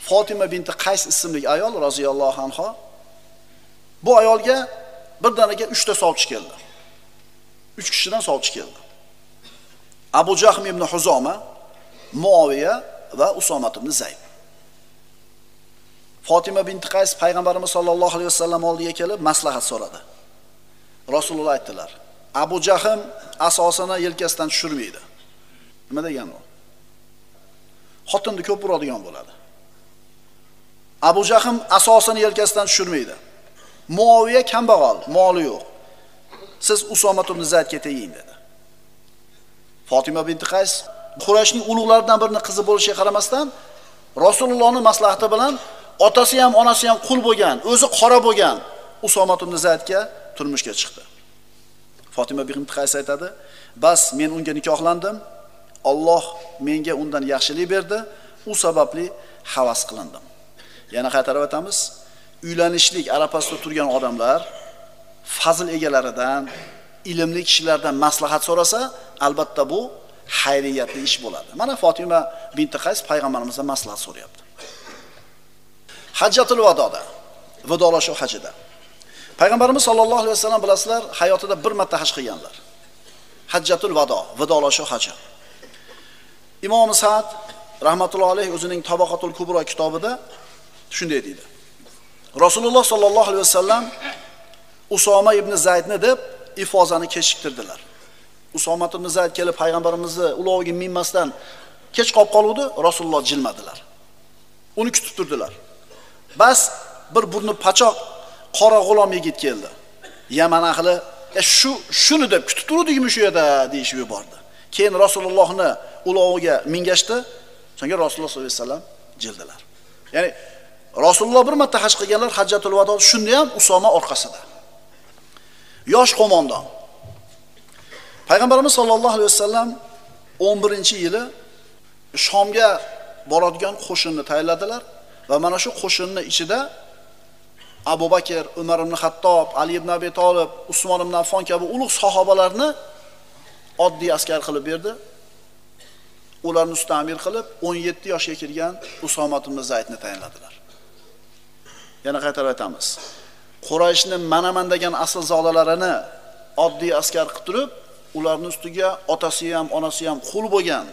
Fatima binti Qays ismli ayol roziyallohu anha bu ayolga birdaniga 3 ta sovchi keldi. 3 kishidan sovchi keldi. Abu Jahm ibn Huzoma muoviya va Usomat ibn Zayd. Fatima binti Qays payg'ambarimiz sollallohu alayhi vasallam oldiga kelib maslahat so'radi. Rasululloh aytdilar: Abu Jahm asosini yelkasidan tushirmaydi. Nima degani u? Xotinni ko'p uradigan bo'ladi. Abu Jahm asosini yelkasidan tushirmaydi. muoviya kambag'al, moli yo'q. Siz Usomat ibn Zaydga teging dedi. Fatima binti Qays Qurayshning ulug'laridan birini qizi bo'lishiga qaramasdan Rasulullohning maslahati bilan otasi ham onasi ham qul bo'lgan, o'zi qora bo'lgan Usomat ibn Zaydga turmushga chiqdi. Fatima bint Qays aytadi: "Bas men unga nikohlandim. Alloh menga undan yaxshilik berdi u sababli havas qilindim yana qaytarib aytamiz uylanishlik arafasida turgan odamlar fazl egalaridan ilmli kishilardan maslahat so'rasa albatta bu xayriyatli ish bo'ladi. Mana fotima binti qays payg'ambarimizdan maslahat so'rayapti. Hajjatul vadoda vidolashuv hajida. Payg'ambarimiz sollallohu alayhi vasallam bilasizlar hayotida bir marta haj qilganlar. Hajjatul vado vidolashuv haji. Imom sad rahmatullohi alayhi o'zining tabaqatul kubro kitobida shunday deydi. Rasululloh sollallohu alayhi vasallam usoma ibn zaydni deb ifozani kechiktirdilar. Usomat ibn zayd kelib payg'ambarimizni uloviga minmasdan kech qolib qoluvdi rasululloh jilmadilar. Uni kutib turdilar. Bas bir burni pachoq qora g'ulom yigit keldi. Yaman ahli shu shuni deb kutib turuvdikmi shu yerda? deyishib yubordi. Keyin rasulullohni uloviga mingashdi. So'ngra rasululloh sollallohu alayhi vasallam jildilar. Ya'ni rasululloh bir marta haj qilganlar hajjatul vado shunda ham usoma orqasida. Yosh qo'mondon. Payg'ambarimiz sollallohu alayhi vasallam 11 yili shomga boradigan qo'shinni tayyorladilar va mana shu qo'shinni ichida abu bakr umar ibn hattob ali ibn abi tolib usmon ibn affon kabi ulug' sahobalarni oddiy askar qilib berdi. Ularni ustidan amir qilib 17 yoshga kirgan usomat ibn zaydni tayinladilar yana qaytarib aytamiz. Qurayshni manaman degan asl zodalarini oddiy askar qilib turib ularni ustiga otasi ham onasi ham qul bo'lgan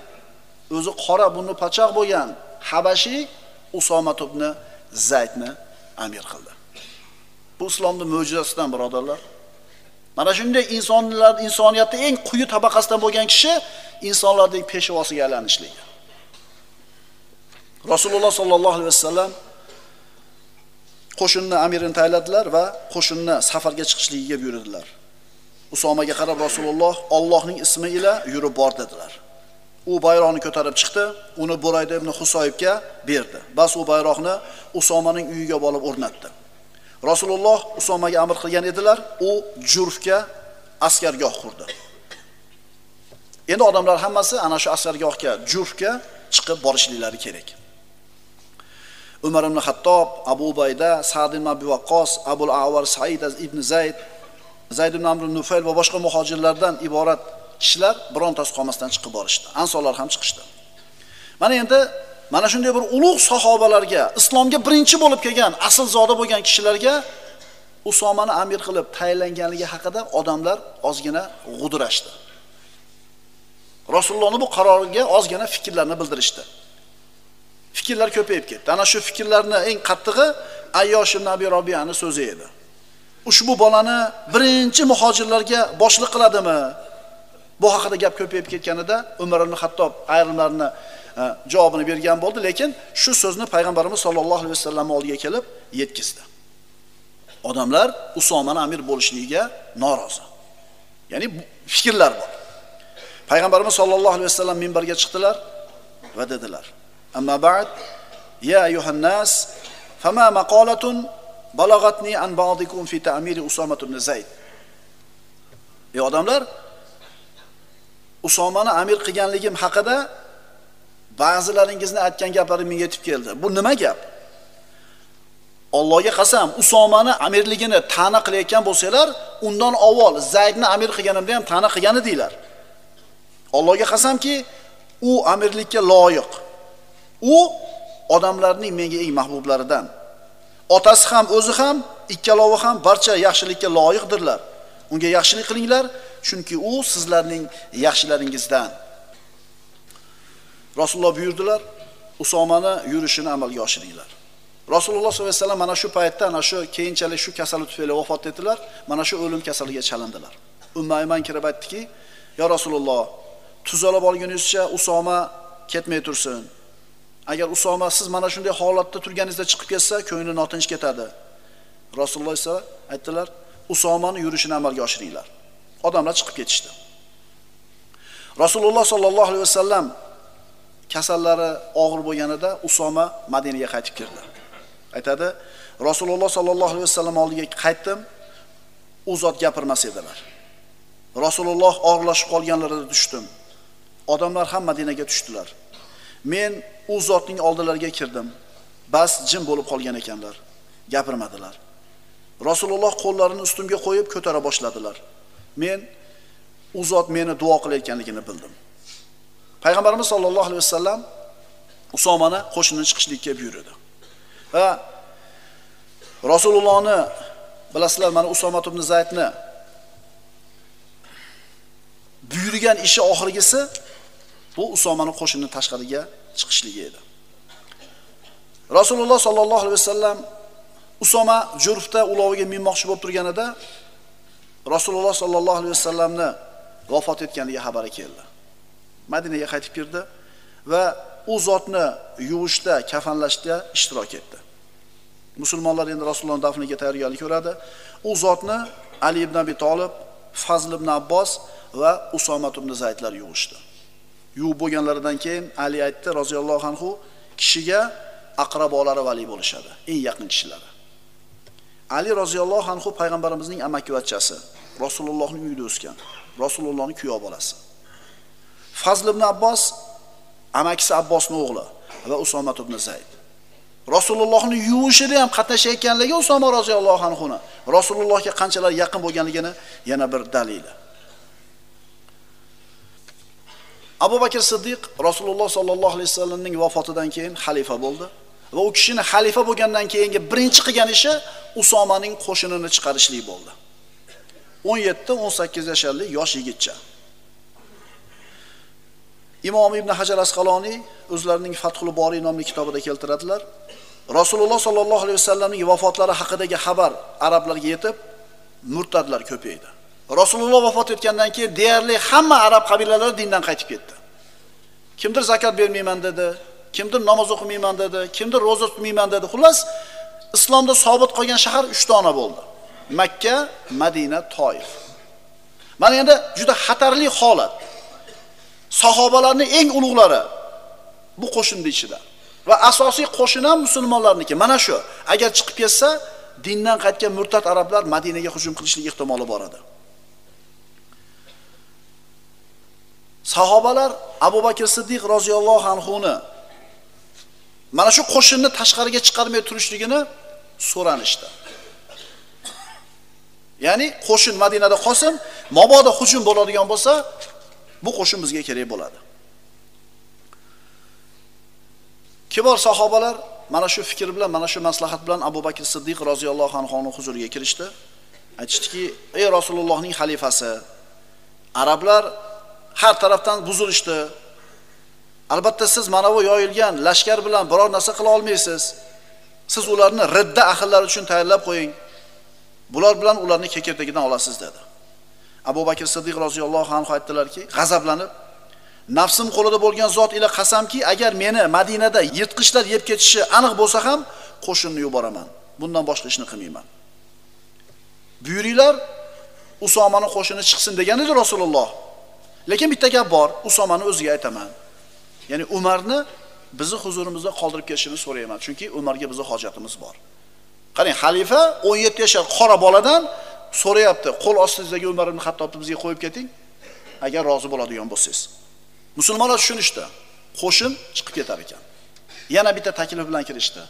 o'zi qora burni pachoq bo'lgan habashiy usoma ibn zaydni amir qildi. Bu islomni mo'jizasidan birodarlar. Mana shunday insonlar insoniyatni eng quyi tabaqasidan bo'lgan kishi insonlarning peshvosiga aylanishligi rasululloh sollallohu alayhi vasallam qo'shinni amirini tayinladilar va qo'shinni safarga chiqishligiga buyurdilar. Usomaga qarab rasululloh ollohning ismi ila yurib bor dedilar. U bayroqni ko'tarib chiqdi uni burayda ibn husoyibga berdi. Bas u bayroqni usomaning uyiga olib o'rnatdi. Rasululloh usomaga amr qilgan edilar u jurfga askargoh qurdi. Endi odamlar hammasi ana shu askargohga jurfga chiqib borishliklari kerak. Umar ibn hattob abu ubayda sad ibn abi vaqqos abul avar said ibn zayd zayd ibn amr nufayl va boshqa muhojirlardan iborat kishilar birontasi qolmasdan chiqib borishdi. Ansonlar ham chiqishdi. Mana endi mana shunday bir ulug' sahobalarga islomga birinchi bo'lib kelgan asl zoda bo'lgan kishilarga usomani amir qilib tayinlanganligi haqida odamlar ozgina g'udirashdi rasulullohni bu qaroriga ozgina fikrlarni bildirishdi. Fikrlar ko'payib ketdi. Ana shu fikrlarni eng qattig'i ayyosh ibn abi robiyani so'zi edi. Ushbu bolani birinchi muhojirlarga boshliq qiladimi? Bu haqida gap ko'payib ketganida umar ibn hattob ayrimlarini e, javobini bergan bo'ldi lekin shu so'zni payg'ambarimiz sollallohu alayhi vasallam oldiga kelib yetkazdi. Odamlar usomani amir bo'lishligiga norozi. Ya'ni fikrlar bor. Payg'ambarimiz sollallohu alayhi vasallam minbarga chiqdilar va dedilar amma ba'd ya ayuhan nas fama maqolatun balog'atni an ba'dikum fi ta'miri usomat ibn zayd. Ey odamlar usomani amir qilganligim haqida ba'zilaringizni aytgan gaplari menga yetib keldi. Bu nima gap? Allohga qasam usomani amirligini ta'na qilayotgan bo'lsanglar undan avval zaydni amir qilganimda ham ta'na qilgan edinglar allohga qasamki u amirlikka loyiq. U odamlarning menga eng mahbublaridan. Otasi ham o'zi ham ikkalovi ham barcha yaxshilikka loyiqdirlar. Unga yaxshilik qilinglar chunki u sizlarning yaxshilaringizdan. Rasululloh buyurdilar usomani yurishini amalga oshiringlar. Rasululloh sollallohu alayhi vasallam mana shu paytda ana shu keyinchalik shu kasali tufayli vafot etdilar mana shu o'lim kasaliga chalindilar. Umma ayman kirib aytdiki yo rasululloh tuzalib olguningizcha usoma ketmay tursin. Agar usoma siz mana shunday holatda turganingizda chiqib ketsa ko'ngli notinch ketadi. Rasululloh esa aytdilar usomani yurishini amalga oshiringlar odamlar chiqib ketishdi. Rasululloh sollallohu alayhi vasallam kasallari og'ir bo'lganida usoma madinaga qaytib kirdi. Aytadi rasululloh sollallohu alayhi vasallam oldiga qaytdim u zot gapirmas edilar. Rasululloh og'irlashib qolganlarida tushdim. Odamlar ham madinaga tushdilar. Men u zotning oldilariga kirdim. Bas jim bo'lib qolgan ekanlar. Gapirmadilar. Rasululloh qo'llarini ustimga qo'yib ko'tara boshladilar. Men u zot meni duo qilayotganligini bildim. Payg'ambarimiz sollallohu alayhi vasallam usomani qo'shinni chiqishlikka buyurdi. Va rasulullohni bilasizlar mana Usoma ibn zaydni buyurgan ishi oxirgisi bu usomani qo'shini tashqariga chiqishligi edi. Rasululloh sollallohu alayhi vasallam usoma jurfda uloviga minmoqchi bo'lib turganida rasululloh sollallohu alayhi vasallamni vafot etganligi xabari keldi. Madinaga qaytib kirdi va u zotni yuvishda kafanlashda ishtirok etdi. Musulmonlar endi rasulullohni dafniga tayyorgarlik ko'radi. U zotni ali ibn abi tolib fazl ibn abbos va usomat ibn zaydlar yuvishdi. Yuvib bo'lganlaridan keyin ali aytdi roziyallohu anhu kishiga aqrabolari vali bo'lishadi eng yaqin kishilari ali roziyallohu anhu payg'ambarimizning amakivachchasi rasulullohning uyida o'sgan rasulullohning kuyov bolasi. Fazl ibn abbos amakisi abbosni o'g'li va usomat ibn zayd. Rasulullohni yuvishida ham qatnashayotganligi usoma roziyallohu anhuni rasulullohga qanchalar yaqin bo'lganligini yana bir dalili. Abu bakr siddiq rasululloh sollallohu alayhi vasallamning vafotidan keyin xalifa bo'ldi. Va u kishini xalifa bo'lgandan keyingi birinchi qilgan ishi usomaning qo'shinini chiqarishlik bo'ldi. 17-18 yasharli yosh yigitcha. Imom ibn hajar asqaloniy o'zlarining fathul boriy nomli kitobida keltiradilar. Rasululloh sollallohu alayhi vasallamning vafotlari haqidagi xabar arablarga yetib murtadlar ko'paydi. Rasululloh vafot etgandan keyin deyarli hamma arab qabilalari dindan qaytib ketdi. Kimdir zakot bermayman dedi kimdir namoz o'qimayman dedi kimdir ro'za tutmayman dedi. Xullas islomda sobit qolgan shahar 3 dona bo'ldi. Makka madina toif. Mana endi juda xatarli holat. Sahobalarni eng ulug'lari bu qo'shinni ichida va asosiy qo'shin ham musulmonlarniki. Mana shu agar chiqib ketsa dindan qaytgan murtad arablar madinaga hujum qilishlik ehtimoli bor edi. Sahobalar abu bakr siddiq roziyallohu anhuni mana shu qo'shinni tashqariga chiqarmay turishligini so'ranishdi. Ya'ni qo'shin madinada qolsin mabodo hujum bo'ladigan bo'lsa bu qo'shin bizga kerak bo'ladi. Kibor sahobalar? Mana shu fikr bilan mana shu maslahat bilan abu bakr siddiq roziyallohu anhuni huzuriga kirishdi. Aytishdiki ey rasulullohning xalifasi arablar har tarafdan buzilishdi albatta siz mana bu yoyilgan lashkar bilan biror narsa qila olmaysiz. Siz ularni ridda ahllari uchun tayyorlab qo'ying. Bular bilan ularni kekirtagidan olasiz dedi. Abu bakr siddiq roziyallohu anhu aytdilarki g'azablanib nafsim qo'lida bo'lgan zot ila qasamki agar meni madinada yirtqichlar yeb ketishi aniq bo'lsa ham qo'shinni yuboraman. Bundan boshqa ishni qilmayman. Buyuringlar usomani qo'shini chiqsin degan edi rasululloh. Lekin bitta gap bor. Usomani o'ziga aytaman. Ya'ni umarni bizni huzurimizda qoldirib ketishini so'rayman. Chunki umarga bizni hojatimiz bor. Qarang xalifa 17 yashar qora boladan so'rayapti qo'l ostingizdagi umar ibn hattobni bizga qo'yib keting. Agar rozi bo'ladigan bo'lsangiz. Musulmonlar tushunishdi. Qo'shin chiqib ketar ekan. Yana bitta taklif bilan kirishdi.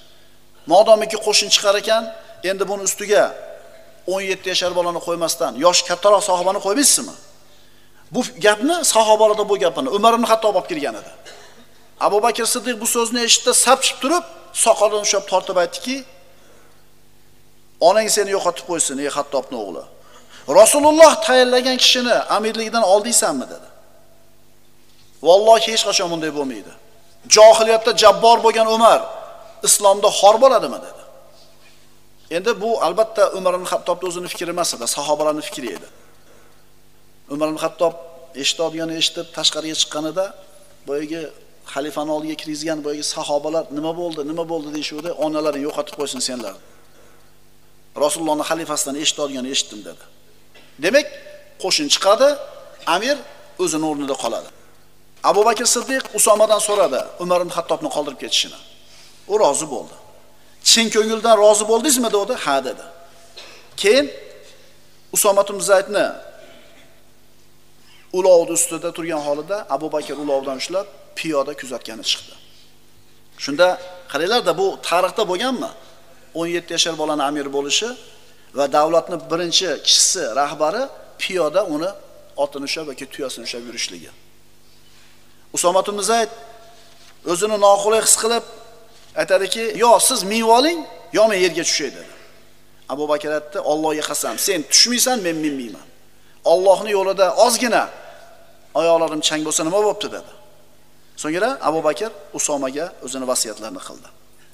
Modomiki qo'shin chiqar ekan endi buni ustiga 17 yashar bolani qo'ymasdan yosh kattaroq sohibani qo'ymaysizmi? Bu gapni sahobalarda bu gapini umar ibn hattob olib kelgan edi. Abu bakr siddiq bu so'zni eshitdi sapchib turib soqolini ushlab tortib aytdiki onang seni yo'qotib qo'ysin ey Hattobning o'g'li. Rasululloh tayinlagan kishini amirligidan oldingsanmi dedi. Vallohi hech qachon bunday bo'lmaydi. Johiliyatda jabbor bo'lgan umar islomda xor bo'ladimi? dedi. Endi bu albatta umar ibn hattobni o'zini fikri emas edi sahobalarning fikri edi. Umar ibn hattob eshitadigan eshitib tashqariga chiqqanida boyagi xalifani oldiga kirgizgan boyagi sahobalar nima bo'ldi? Nima bo'ldi? deyishuvdi onalaring yo'qotib qo'ysin senlar. Rasulullohni xalifasidan eshitadigan eshitdim dedi. Demak qo'shin chiqadi amir o'zini o'rnida qoladi. Abu bakr siddiq usomadan so'radi umar ibn hattobni qoldirib ketishini. U rozi bo'ldi. Chin ko'ngildan rozi bo'ldingizmi? dedi. Ha dedi. Keyin usomat ibn zaydni ulovni ustida turgan holida Abu Bakr ulovdan ushlab piyoda kuzatgani chiqdi. Shunda qaranglarda bu tarixda bo'lganmi? 17 yashar bolani amir bo'lishi va davlatni birinchi kishisi rahbari piyoda uni otini ushlab yoki tuyasini ushlab yurishligi. Usomat ibn Zayd o'zini noqulay his qilib aytadiki, "Yo, siz minib oling, yo men yerga tushay" dedi. Abu Bakr aytdi, "Allohga qasam, sen tushmaysan, men minmayman. Allohning yo'lida ozgina oyoqlarim chang bo'lsa nima bo'pti?" dedi. So'ngra Abu Bakr Usomaga o'zini vasiyatlarini qildi.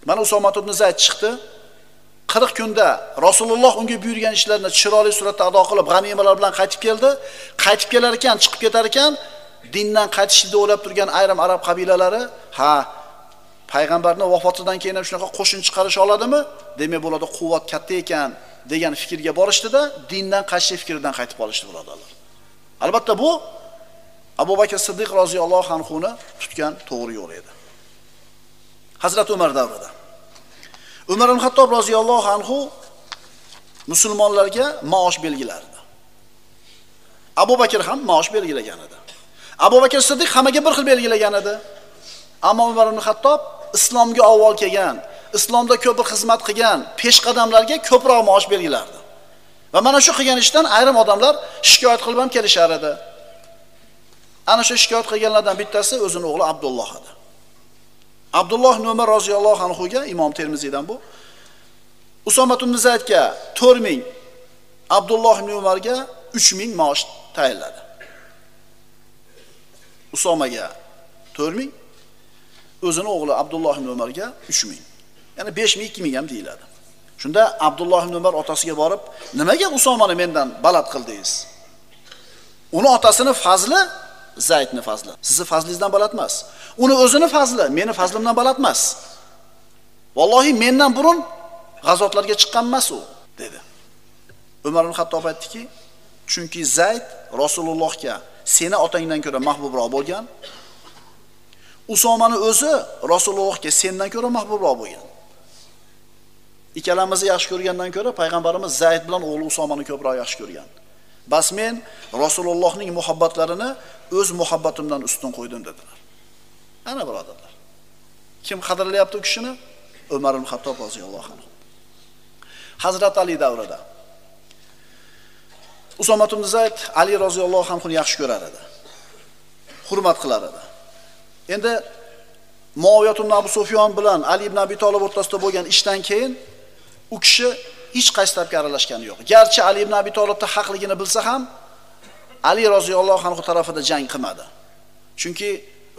Mana Usoma ibn Zayd chiqdi. 40 kunda Rasululloh unga buyurgan ishlarni chiroyli suratda ado qilib, g'animalar bilan qaytib keldi. Qaytib kelar ekan, chiqib ketar ekan, dindan qaytishni o'ylab turgan ayrim arab qabilalari, ha, payg'ambarning vafotidan keyin ham shunaqa qo'shin chiqarish oladimi? Demak, bo'ladi quvvat katta ekan degan fikrga borishdida, dindan qaytish fikridan qaytib qolishdi birodarlar. Albatta bu Abu Bakr Siddiq roziyallohu anhuni tutgan to'g'ri yo'l edi. Hazrat Umar davrida. Umar ibn hattob roziyallohu anhu musulmonlarga maosh belgilardi. Abu Bakr ham maosh belgilagan edi. Abu Bakr Siddiq hammaga bir xil belgilagan edi. Ammo Umar ibn hattob islomga avval kelgan, islomda ko'p xizmat qilgan peshqadamlarga ko'proq maosh belgilardi. Va mana shu qilgan ishdan ayrim odamlar shikoyat qilib ham kelishar edi. Ana shu shikoyat qilganlardan bittasi o'zining o'g'li Abdulloh edi. Abdulloh ibn Umar roziyallohu anhu ga Imom Termiziydan bu Usomat ibn Zaydga 4000, Abdulloh ibn Umarga 3000 maosh tayinladi. Usomaga 4000, o'zini o'g'li Abdulloh ibn Umarga 3000. Ya'ni 5000, 2000 ham deyiladi. Shunda Abdulloh ibn Umar otasiga borib, nimaga Usomani mendan balat qildingiz? Uni otasini fazli Zaydni fazli. Sizni fazlingizdan baland emas. Uni o'zini fazli, meni fazlimdan baland emas. Vallohi mendan burun g'azotlarga chiqqan emas u, dedi. Umar ibn hattob aytdiki, chunki Zayd Rasulullohga seni otangdan ko'ra mahbubroq bo'lgan. Usomani o'zi Rasulullohga sendan ko'ra mahbubroq bo'lgan. Ikkalamizni yaxshi ko'rgandan ko'ra payg'ambarimiz Zayd bilan o'g'li Usomani ko'proq yaxshi ko'rgan. Bas men Rasulullohning muhabbatlarini o'z muhabbatimdan ustun qo'ydim dedilar. Ana birodarlar. Kim qadrlayapti u kishini? Umar ibn Xattob roziyallohu anhu. Hazrat Ali davrida Usomat ibn Zayd Ali roziyallohu anhuni yaxshi ko'rar edi. Hurmat qilar edi. Endi muoviyat ibn Abu Sufyon bilan Ali ibn Abi Talib o'rtasida bo'lgan ishdan keyin u kishi hech qaysi tarafga aralashgani yo'q. Garchi Ali ibn Abi Talibning haqligini bilsa ham, Ali roziyallohu anhu tarafida jang qilmadi. Chunki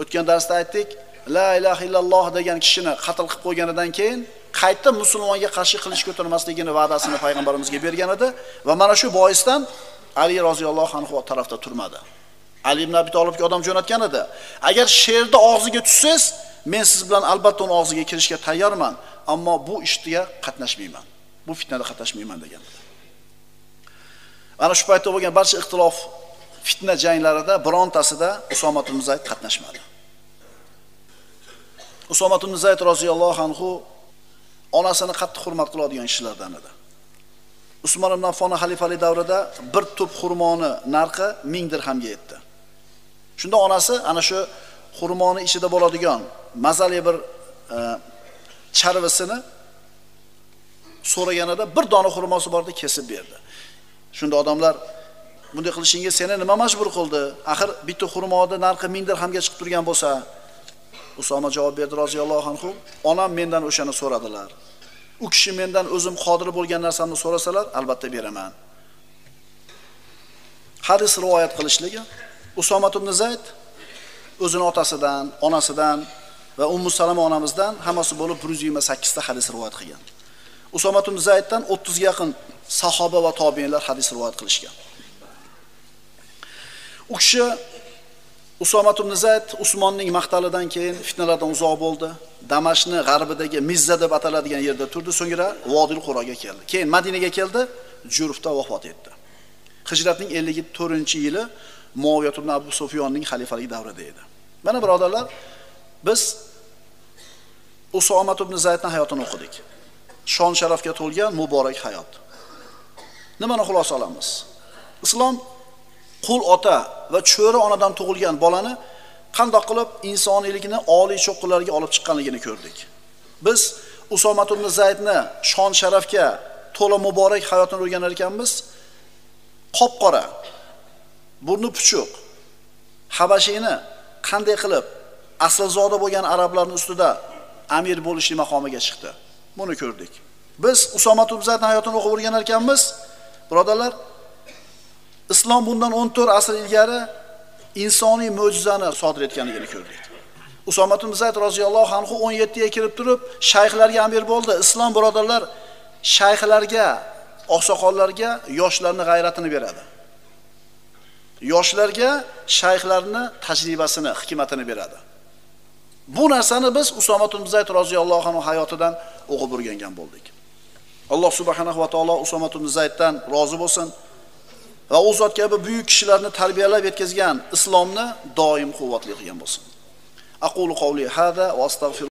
o'tgan darsda aytdik, la ilaha illalloh degan kishini qatl qilib qo'yganidan keyin qayta musulmonga qarshi qilish ko'tarmasligini va'dasini payg'ambarimizga bergan edi va mana shu boisdan Ali roziyallohu anhu tarafda turmadi. Ali ibn Abi Talibga odam jo'natgan edi. Agar sherni og'ziga tushsangiz, men siz bilan albatta uning og'ziga kirishga tayyorman, ammo bu ishga qatnashmayman. Bu fitnada qatnashmayman degan. ana shu paytda bo'lgan barcha ixtilof fitna janglarida birontasida Usomat ibn Zayd qatnashmadi. Usomat ibn Zayd roziyallohu anhu onasini qattiq hurmat qiladigan kishilardan edi. Usmon ibn Affon xalifalik davrida bir tup xurmoni narxi ming dirhamga yetdi. Shunda onasi ana shu xurmoni ichida bo'ladigan mazali bir e, charvisini so'raganida bir dona xurmosi bordi kesib berdi. Shunda odamlar bunday qilishingga seni nima majbur qildi? Axir bitta xurmoni narxi ming dirhamga chiqib turgan bo'lsa, Usoma javob berdi roziyallohu anhu, onam mendan o'shani so'radilar. U kishi mendan o'zim qodir bo'lgan narsamni so'rasalar, albatta beraman. Hadis rivoyat qilishligi usomat ibn Zayd o'zini otasidan, onasidan va Ummu Salama onamizdan hammasi bo'lib 128 ta hadis rivoyat qilgan. Usoma ibn Zayddan 30 ga yaqin sahoba va tobeinlar hadis rivoyat qilishgan. U kishi Usoma ibn Zayd Usmonning maqtalidan keyin fitnalardan uzoq bo'ldi. damashni g'arbidagi Mizza deb ataladigan yerda turdi, so'ngra Vodil qur'oga keldi. Keyin Madinaga keldi, Jurfda vafot etdi. Hijratning 54-yili Muaviyat ibn Abu Sufyonning xalifaligi davrida edi. Mana birodarlar, biz Usomat ibn Zaydning hayotini o'qidik. Shon sharafga to'lgan muborak hayot. Nimani xulosa olamiz? Islom qul ota va cho'ri onadan tug'ilgan bolani qandoq qilib insoniylikni oliy cho'qqilarga olib chiqqanligini ko'rdik. Biz Usomat ibn Zaydni shon sharafga to'la muborak hayotini o'rganar ekanmiz. Qop-qora, burni puchuq, Habashiyni qanday qilib aslzoda bo'lgan arablarning ustida amir bo'lishlik maqomiga chiqdi. Buni ko'rdik. Biz Usomat ibn hayotini o'qib o'rganar ekanmiz. Birodarlar, islom bundan 14 asr ilgari insoniy mo'jizani sodir etganligini ko'rdik. Usomat ibn Zayd roziyallohu anhu 17 ga kirib turib, shayxlarga amir bo'ldi. Islom birodarlar shayxlarga, oqsoqollarga yoshlarni g'ayratini beradi. Yoshlarga shayxlarni tajribasini, hikmatini beradi. Bu narsani biz Usomat ibn Zayd roziyallohu anhu hayotidan o'qib o'rgangan bo'ldik. Alloh subhanahu va taolo Usomat ibn Zayddan rozi bo'lsin. va u zot kabi buyuk kishilarni tarbiyalab yetkazgan islomni doim quvvatli qilgan bo'lsin aqulu qawli hada va astag'fir